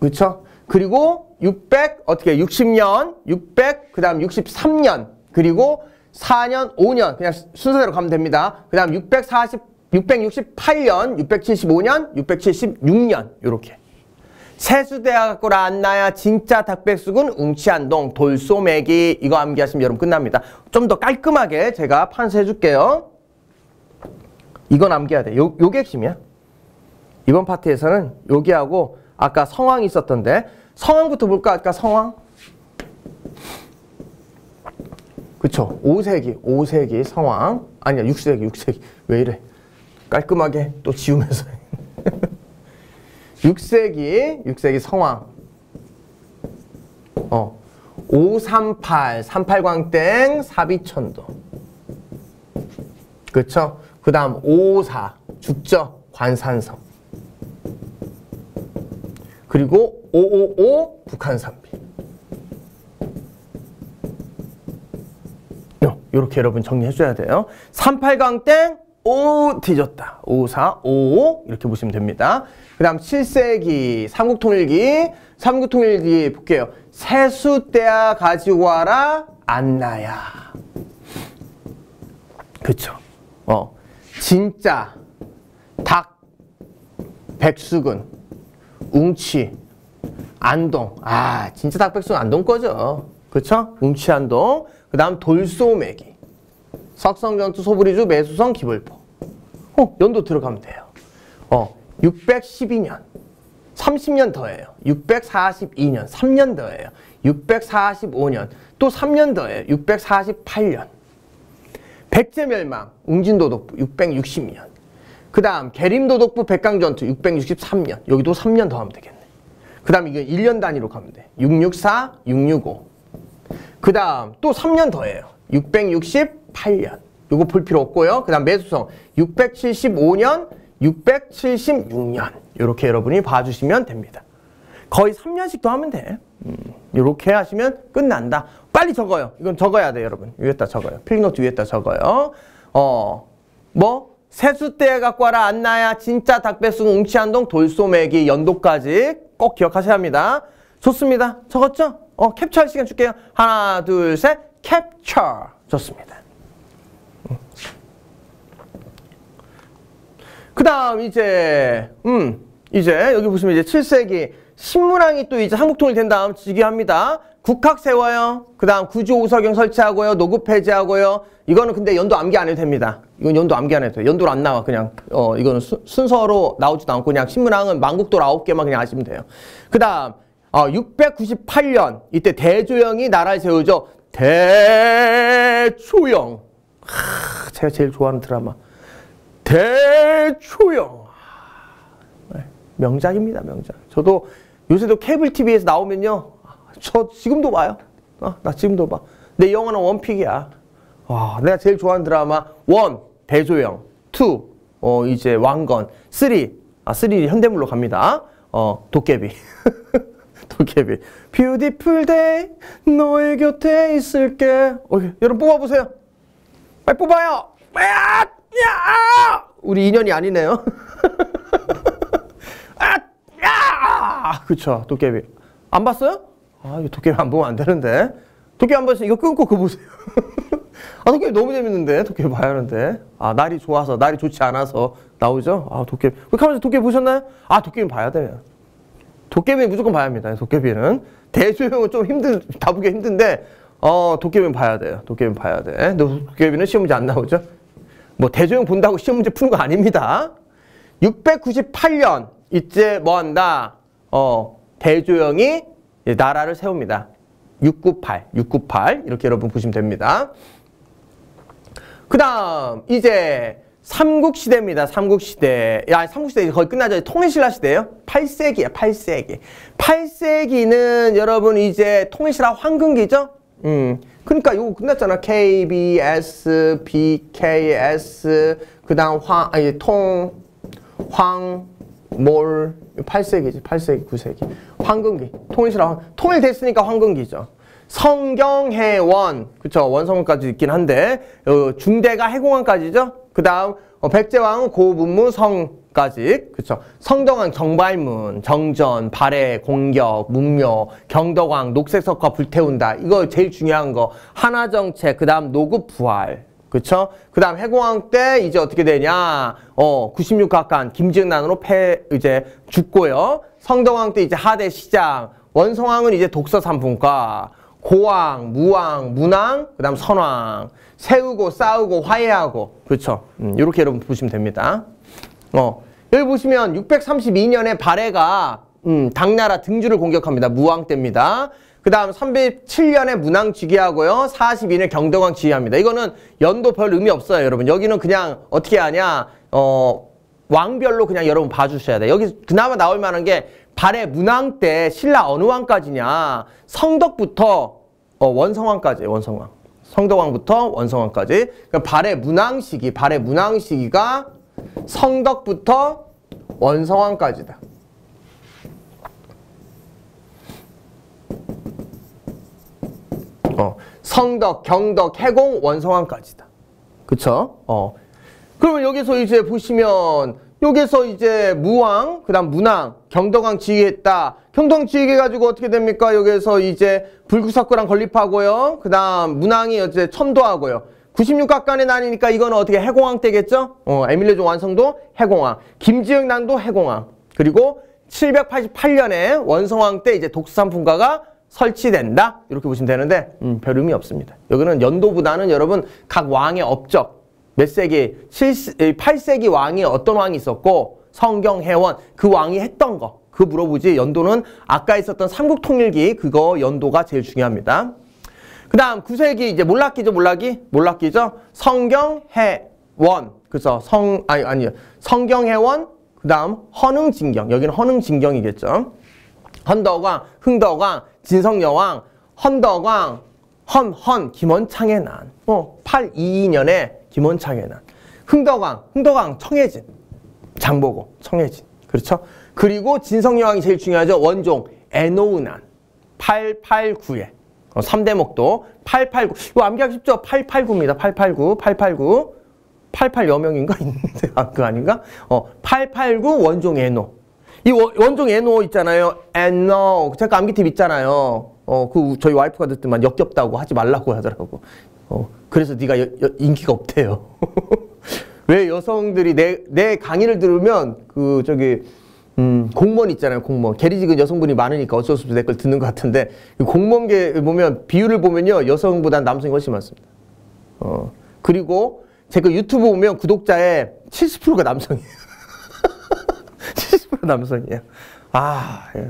그렇죠? 그리고 600 어떻게 60년 600 그 다음 63년 그리고 4년, 5년 그냥 순서대로 가면 됩니다. 그 다음 640, 668년, 675년, 676년 이렇게 세수대학 거라 안나야 진짜 닭백숙은 웅치안동 돌소매기 이거 암기하시면 여러분 끝납니다. 좀 더 깔끔하게 제가 판서해 줄게요. 이건 암기해야 돼. 요, 요게 핵심이야. 이번 파트에서는 여기하고 아까 성황이 있었던데 성황부터 볼까? 아까 성황? 그쵸. 5세기, 5세기 성황. 아니야, 6세기, 6세기. 왜 이래? 깔끔하게 또 지우면서. 6세기, 6세기 성황. 어. 538, 38광땡, 사비천도. 그쵸? 그 다음 554, 죽죠? 관산성. 그리고 555, 북한산비. 이렇게 여러분 정리해줘야 돼요. 38강 땡, 오 뒤졌다. 54, 55 이렇게 보시면 됩니다. 그 다음 7세기 삼국통일기 삼국통일기 볼게요. 세수대야 가지고 와라 안나야. 그쵸. 어 진짜 닭 백숙은 웅치 안동 아 진짜 닭백숙은 안동 거죠. 그쵸? 웅치 안동 그 다음 돌소매기. 석성전투 소불이주 매수성 기벌포. 어, 연도 들어가면 돼요. 어, 612년. 30년 더해요. 642년. 3년 더해요. 645년. 또 3년 더해요. 648년. 백제멸망, 웅진도독부 660년. 그 다음 계림도독부 백강전투 663년. 여기도 3년 더 하면 되겠네. 그 다음 이게 1년 단위로 가면 돼. 664, 665. 그 다음 또 3년 더해요. 668년. 요거 볼 필요 없고요. 그 다음 매소성 675년, 676년. 이렇게 여러분이 봐주시면 됩니다. 거의 3년씩 더 하면 돼. 음, 이렇게 하시면 끝난다. 빨리 적어요. 이건 적어야 돼, 여러분. 위에다 적어요. 필기노트 위에다 적어요. 어, 뭐? 세수대 갖고 와라, 안나야, 진짜 닭배숭, 웅치한동, 돌소매기, 연도까지 꼭 기억하셔야 합니다. 좋습니다. 적었죠? 어, 캡처할 시간 줄게요. 하나, 둘, 셋, 캡처. 좋습니다. 음. 그 다음, 이제, 음, 이제, 여기 보시면 이제 7세기 신문왕이 또 이제 한국 통일 된 다음 즉위합니다. 국학 세워요. 그 다음 구조 우석경 설치하고요. 노급 폐지하고요. 이거는 근데 연도 암기 안 해도 됩니다. 이건 연도 암기 안 해도 돼요. 연도로 안 나와 그냥. 어 이거는 수, 순서로 나오지도 않고 그냥 신문왕은 만국도로 아홉 개만 그냥 아시면 돼요. 그 다음 어, 698년 이때 대조영이 나라를 세우죠. 대조영. 하, 제가 제일 좋아하는 드라마. 대조영. 네, 명작입니다, 명작. 저도 요새도 케이블 TV에서 나오면요. 저 지금도 봐요. 어, 나 지금도 봐. 내 영원한 one pick이야. 와, 내가 제일 좋아하는 드라마 one 대조영, two 어, 이제 왕건, three 아 three 현대물로 갑니다. 어, 도깨비. 도깨비. beautiful day 너의 곁에 있을게. 오케이. 여러분 뽑아보세요. 빨리 뽑아요. 야! 야! 우리 인연이 아니네요. 아! 야! 그쵸. 도깨비. 안 봤어요? 아, 이거 도깨비 안 보면 안 되는데. 도깨비 안 봤으면 이거 끊고 그거 보세요. 아, 도깨비 너무 재밌는데. 도깨비 봐야 하는데. 아, 날이 좋아서, 날이 좋지 않아서 나오죠? 아, 도깨비. 왜 카면서 도깨비 보셨나요? 아, 도깨비 봐야 돼요. 도깨비 무조건 봐야 합니다. 도깨비는. 대조형은 좀 힘든, 다보기 힘든데, 어, 도깨비는 봐야 돼요. 도깨비는 봐야 돼. 도깨비는 시험 문제 안 나오죠? 뭐, 대조형 본다고 시험 문제 푸는 거 아닙니다. 698년, 이제 뭐 한다? 어, 대조영이 나라를 세웁니다. 698, 698 이렇게 여러분 보시면 됩니다. 그 다음 이제 삼국시대입니다. 삼국시대. 야, 삼국시대 거의 끝나죠. 통일신라 시대예요. 8세기야, 8세기. 8세기는 여러분 이제 통일신라 황금기죠? 음. 그러니까 이거 끝났잖아. KBS, BKS, 그다음 황 아니 통 황, 몰 8세기지. 8세기, 9세기. 황금기. 통일신라 통일됐으니까 황금기죠. 성경해원, 그쵸, 원성원까지 있긴 한데, 어, 중대가 해공원까지죠? 그 다음, 어, 백제왕은 고문무 성까지, 그쵸. 성덕왕 정발문, 정전, 발해, 공격, 문묘, 경덕왕, 녹색석화 불태운다. 이거 제일 중요한 거. 하나정책, 그 다음 노급 부활. 그쵸? 그 다음 해공왕 때 이제 어떻게 되냐. 어, 96각간 김지은난으로 패, 이제 죽고요. 성덕왕 때 이제 하대 시장. 원성왕은 이제 독서 삼분과. 고왕, 무왕, 문왕, 그 다음 선왕. 세우고 싸우고 화해하고. 그렇죠. 음, 이렇게 여러분 보시면 됩니다. 어, 여기 보시면 632년에 발해가 음, 당나라 등주를 공격합니다. 무왕 때입니다. 그 다음 307년에 문왕 즉위하고요. 42년에 경덕왕 즉위합니다. 이거는 연도 별 의미 없어요, 여러분. 여기는 그냥 어떻게 하냐. 어, 왕별로 그냥 여러분 봐주셔야 돼. 여기 그나마 나올 만한 게 발해 문왕 때 신라 어느 왕까지냐. 성덕부터 어, 원성왕까지 원성왕. 성덕왕부터 원성왕까지. 그러니까 발해 문왕 시기, 발해 문왕 시기가 성덕부터 원성왕까지다. 어, 성덕, 경덕, 해공, 원성왕까지다. 그쵸? 어. 그러면 여기서 이제 보시면 여기서 이제 무왕, 그 다음 문왕, 경덕왕 지휘했다. 경덕왕 지휘해가지고 어떻게 됩니까? 여기서 이제 불구석구랑 건립하고요. 그 다음 문왕이 이제 천도하고요. 96각간에 나뉘니까 이거는 어떻게 해공왕 때겠죠? 어, 에밀레종 완성도 해공왕. 김지영 낭도 해공왕. 그리고 788년에 원성왕 때 이제 독수산풍가가 설치된다. 이렇게 보시면 되는데 음, 별 의미 없습니다. 여기는 연도보다는 여러분 각 왕의 업적 몇 세기, 7, 8세기 왕이 어떤 왕이 있었고 성경 해원 그 왕이 했던 거. 그거 물어보지. 연도는 아까 있었던 삼국통일기 그거 연도가 제일 중요합니다. 그 다음 구세기 이제 몰락기죠 몰락기? 몰락기죠? 성경 해원. 그래서 성 아니 아니 성경 해원 그 다음 헌흥진경. 여기는 헌흥진경이겠죠. 헌덕왕 흥덕왕 진성여왕 헌덕왕 헌헌 김원창의 난. 어, 822년에 김원창의 난 흥덕왕 흥덕왕 청해진 장보고 청해진 그렇죠 그리고 진성여왕이 제일 중요하죠 원종 에노우난 889에 어, 3대 목도 889. 이거 암기하기 쉽죠? 889입니다. 889, 889. 88여 명인가 있는데 아, 그 아닌가? 어, 889 원종 에노. 이 원, 종 에노 있잖아요. 에노. 제가 암기 팁 있잖아요. 어, 그 저희 와이프가 듣더만 역겹다고 하지 말라고 하더라고. 어, 그래서 네가 여, 여, 인기가 없대요. 왜 여성들이 내, 내 강의를 들으면 그 저기 음, 공무원 있잖아요, 공무원. 계리직은 여성분이 많으니까 어쩔 수 없이 내 걸 듣는 것 같은데, 공무원계 보면, 비율을 보면요, 여성보다 남성이 훨씬 많습니다. 어, 그리고 제가 유튜브 보면 구독자의 70%가 남성이에요. 70% 남성이에요. 아, 예.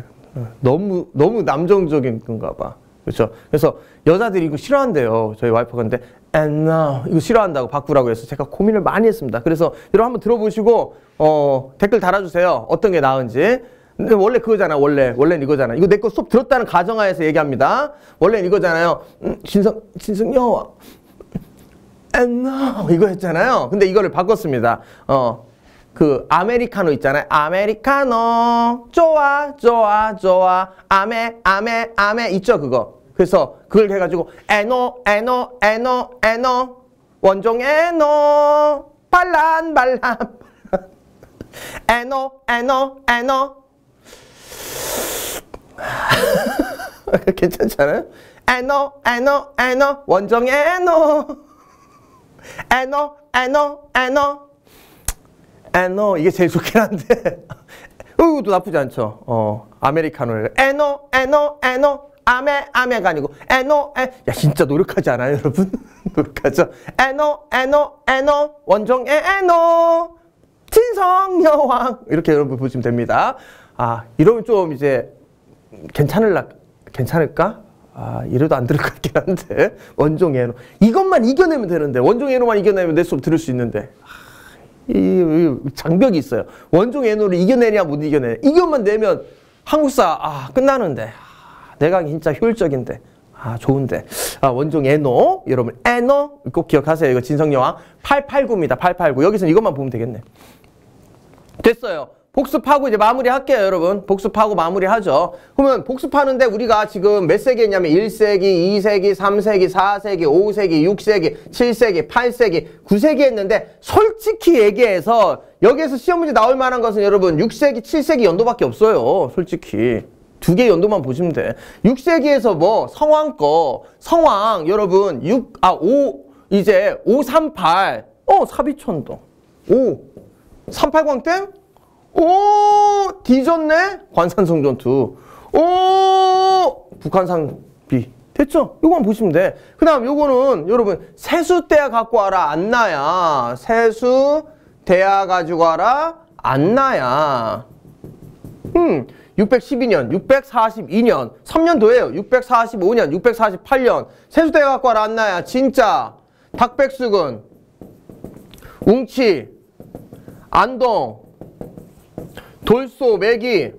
너무, 너무 남정적인 건가 봐. 그렇죠. 그래서 여자들이 이거 싫어한대요. 저희 와이프가 근데 and now 이거 싫어한다고 바꾸라고 해서 제가 고민을 많이 했습니다. 그래서 여러분 한번 들어보시고 어, 댓글 달아주세요. 어떤 게 나은지. 근데 원래 그거잖아. 원래 원래는 이거잖아. 이거 내 거 수업 들었다는 가정하에서 얘기합니다. 원래는 이거잖아요. 음, 진성 진성여 and now 이거 했잖아요. 근데 이거를 바꿨습니다. 어. 그 아메리카노 있잖아요. 아메리카노 좋아 좋아 좋아 아메 아메 아메 있죠 그거. 그래서 그걸 해가지고 애노 애노 애노 애노. 원종 애노. 반란 반란. 애노 애노 애노. 괜찮잖아요? 애노 애노 애노. 원종 애노. 애노 애노 애노. 애노 이게 제일 좋긴 한데. 어, 이것도 나쁘지 않죠. 어 아메리카노를. 애노 애노 애노 아메 아메가 아니고 애노 애. 야 진짜 노력하지 않아요 여러분? 노력하죠. 애노 애노 애노 원종 애노 진성여왕 이렇게 여러분 보시면 됩니다. 아 이러면 좀 이제 괜찮을라 괜찮을까? 아 이래도 안 들을 것 같긴 한데 원종 에노 이것만 이겨내면 되는데 원종 에노만 이겨내면 내 수업 들을 수 있는데 이, 이 장벽이 있어요. 원종 에노를 이겨내냐 못 이겨내냐 이것만 내면 한국사 아 끝나는데 내가 진짜 효율적인데. 아, 좋은데. 아, 원종 에노. 여러분, 에노. 꼭 기억하세요. 이거 진성여왕 889입니다. 889. 여기서는 이것만 보면 되겠네. 됐어요. 복습하고 이제 마무리 할게요, 여러분. 복습하고 마무리 하죠. 그러면 복습하는데 우리가 지금 몇 세기 했냐면 1세기, 2세기, 3세기, 4세기, 5세기, 6세기, 7세기, 8세기, 9세기 했는데 솔직히 얘기해서 여기에서 시험 문제 나올 만한 것은 여러분 6세기, 7세기 연도밖에 없어요. 솔직히. 두 개 연도만 보시면 돼. 6세기에서 뭐 성왕 거 성왕 여러분 6 아 5 이제 538 어 사비천도 5 38광 땡? 오 뒤졌네 관산성 전투 오 북한산 비 됐죠? 요거만 보시면 돼. 그 다음 요거는 여러분 세수대야 갖고 와라 안나야 세수 대야 가지고 와라 안나야 음 612년, 642년, 3년도에요. 645년, 648년. 세수대 갖고 와라 안나야 진짜. 닭백숙은 웅치, 안동, 돌소, 매기.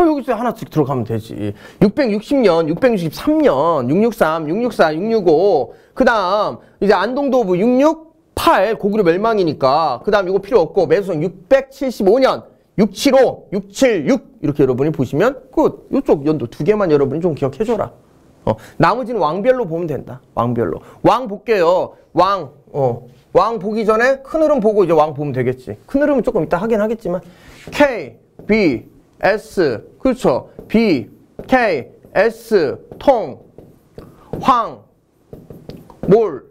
어, 여기서 하나씩 들어가면 되지. 660년, 663년, 663, 664, 665. 그 다음, 이제 안동도부 668, 고구려 멸망이니까. 그 다음 이거 필요 없고, 매수성 675년. 675, 676 이렇게 여러분이 보시면 끝. 이쪽 연도 두 개만 여러분이 좀 기억해줘라. 어, 나머지는 왕별로 보면 된다. 왕별로. 왕 볼게요. 왕, 어, 왕 보기 전에 큰 흐름 보고 이제 왕 보면 되겠지. 큰 흐름은 조금 이따 하긴 하겠지만 K, B, S, 그렇죠. B, K, S, 통, 황, 몰,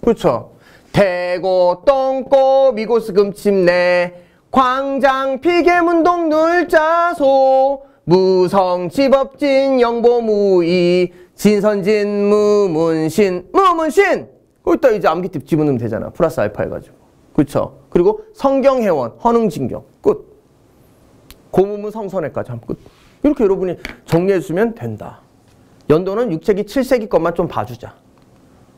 그렇죠. 대고, 똥꼬, 미고스, 금침내, 광장 피계문동 눌자소 무성 집업진 영보무이 진선진 무문신 무문신 거기다 이제 암기팁 집어넣으면 되잖아 플러스 알파 해가지고 그쵸 그리고 성경회원 헌흥진경 끝 고무문 성선회까지 하면 끝. 이렇게 여러분이 정리해 주시면 된다. 연도는 6세기, 7세기 것만 좀 봐주자.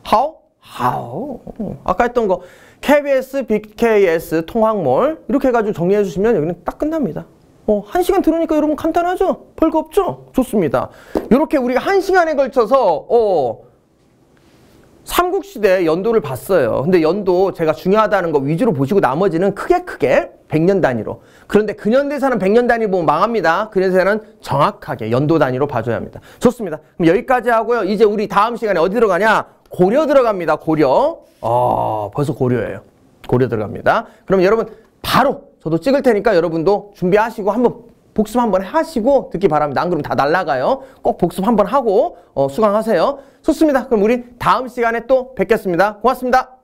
How? How? 아까 했던 거 KBS, BKS, 통학몰 이렇게 해가지고 정리해 주시면 여기는 딱 끝납니다. 어, 한 시간 들으니까 여러분 간단하죠? 별거 없죠? 좋습니다. 이렇게 우리가 한 시간에 걸쳐서 어, 삼국시대 연도를 봤어요. 근데 연도 제가 중요하다는 거 위주로 보시고 나머지는 크게 크게 100년 단위로. 그런데 근현대사는 100년 단위 보면 망합니다. 근현대사는 정확하게 연도 단위로 봐줘야 합니다. 좋습니다. 그럼 여기까지 하고요. 이제 우리 다음 시간에 어디 들어가냐? 고려 들어갑니다. 고려. 아, 벌써 고려예요. 고려 들어갑니다. 그럼 여러분 바로 저도 찍을 테니까 여러분도 준비하시고 한번 복습 한번 하시고 듣기 바랍니다. 안 그러면 다 날라가요. 꼭 복습 한번 하고 어, 수강하세요. 좋습니다. 그럼 우리 다음 시간에 또 뵙겠습니다. 고맙습니다.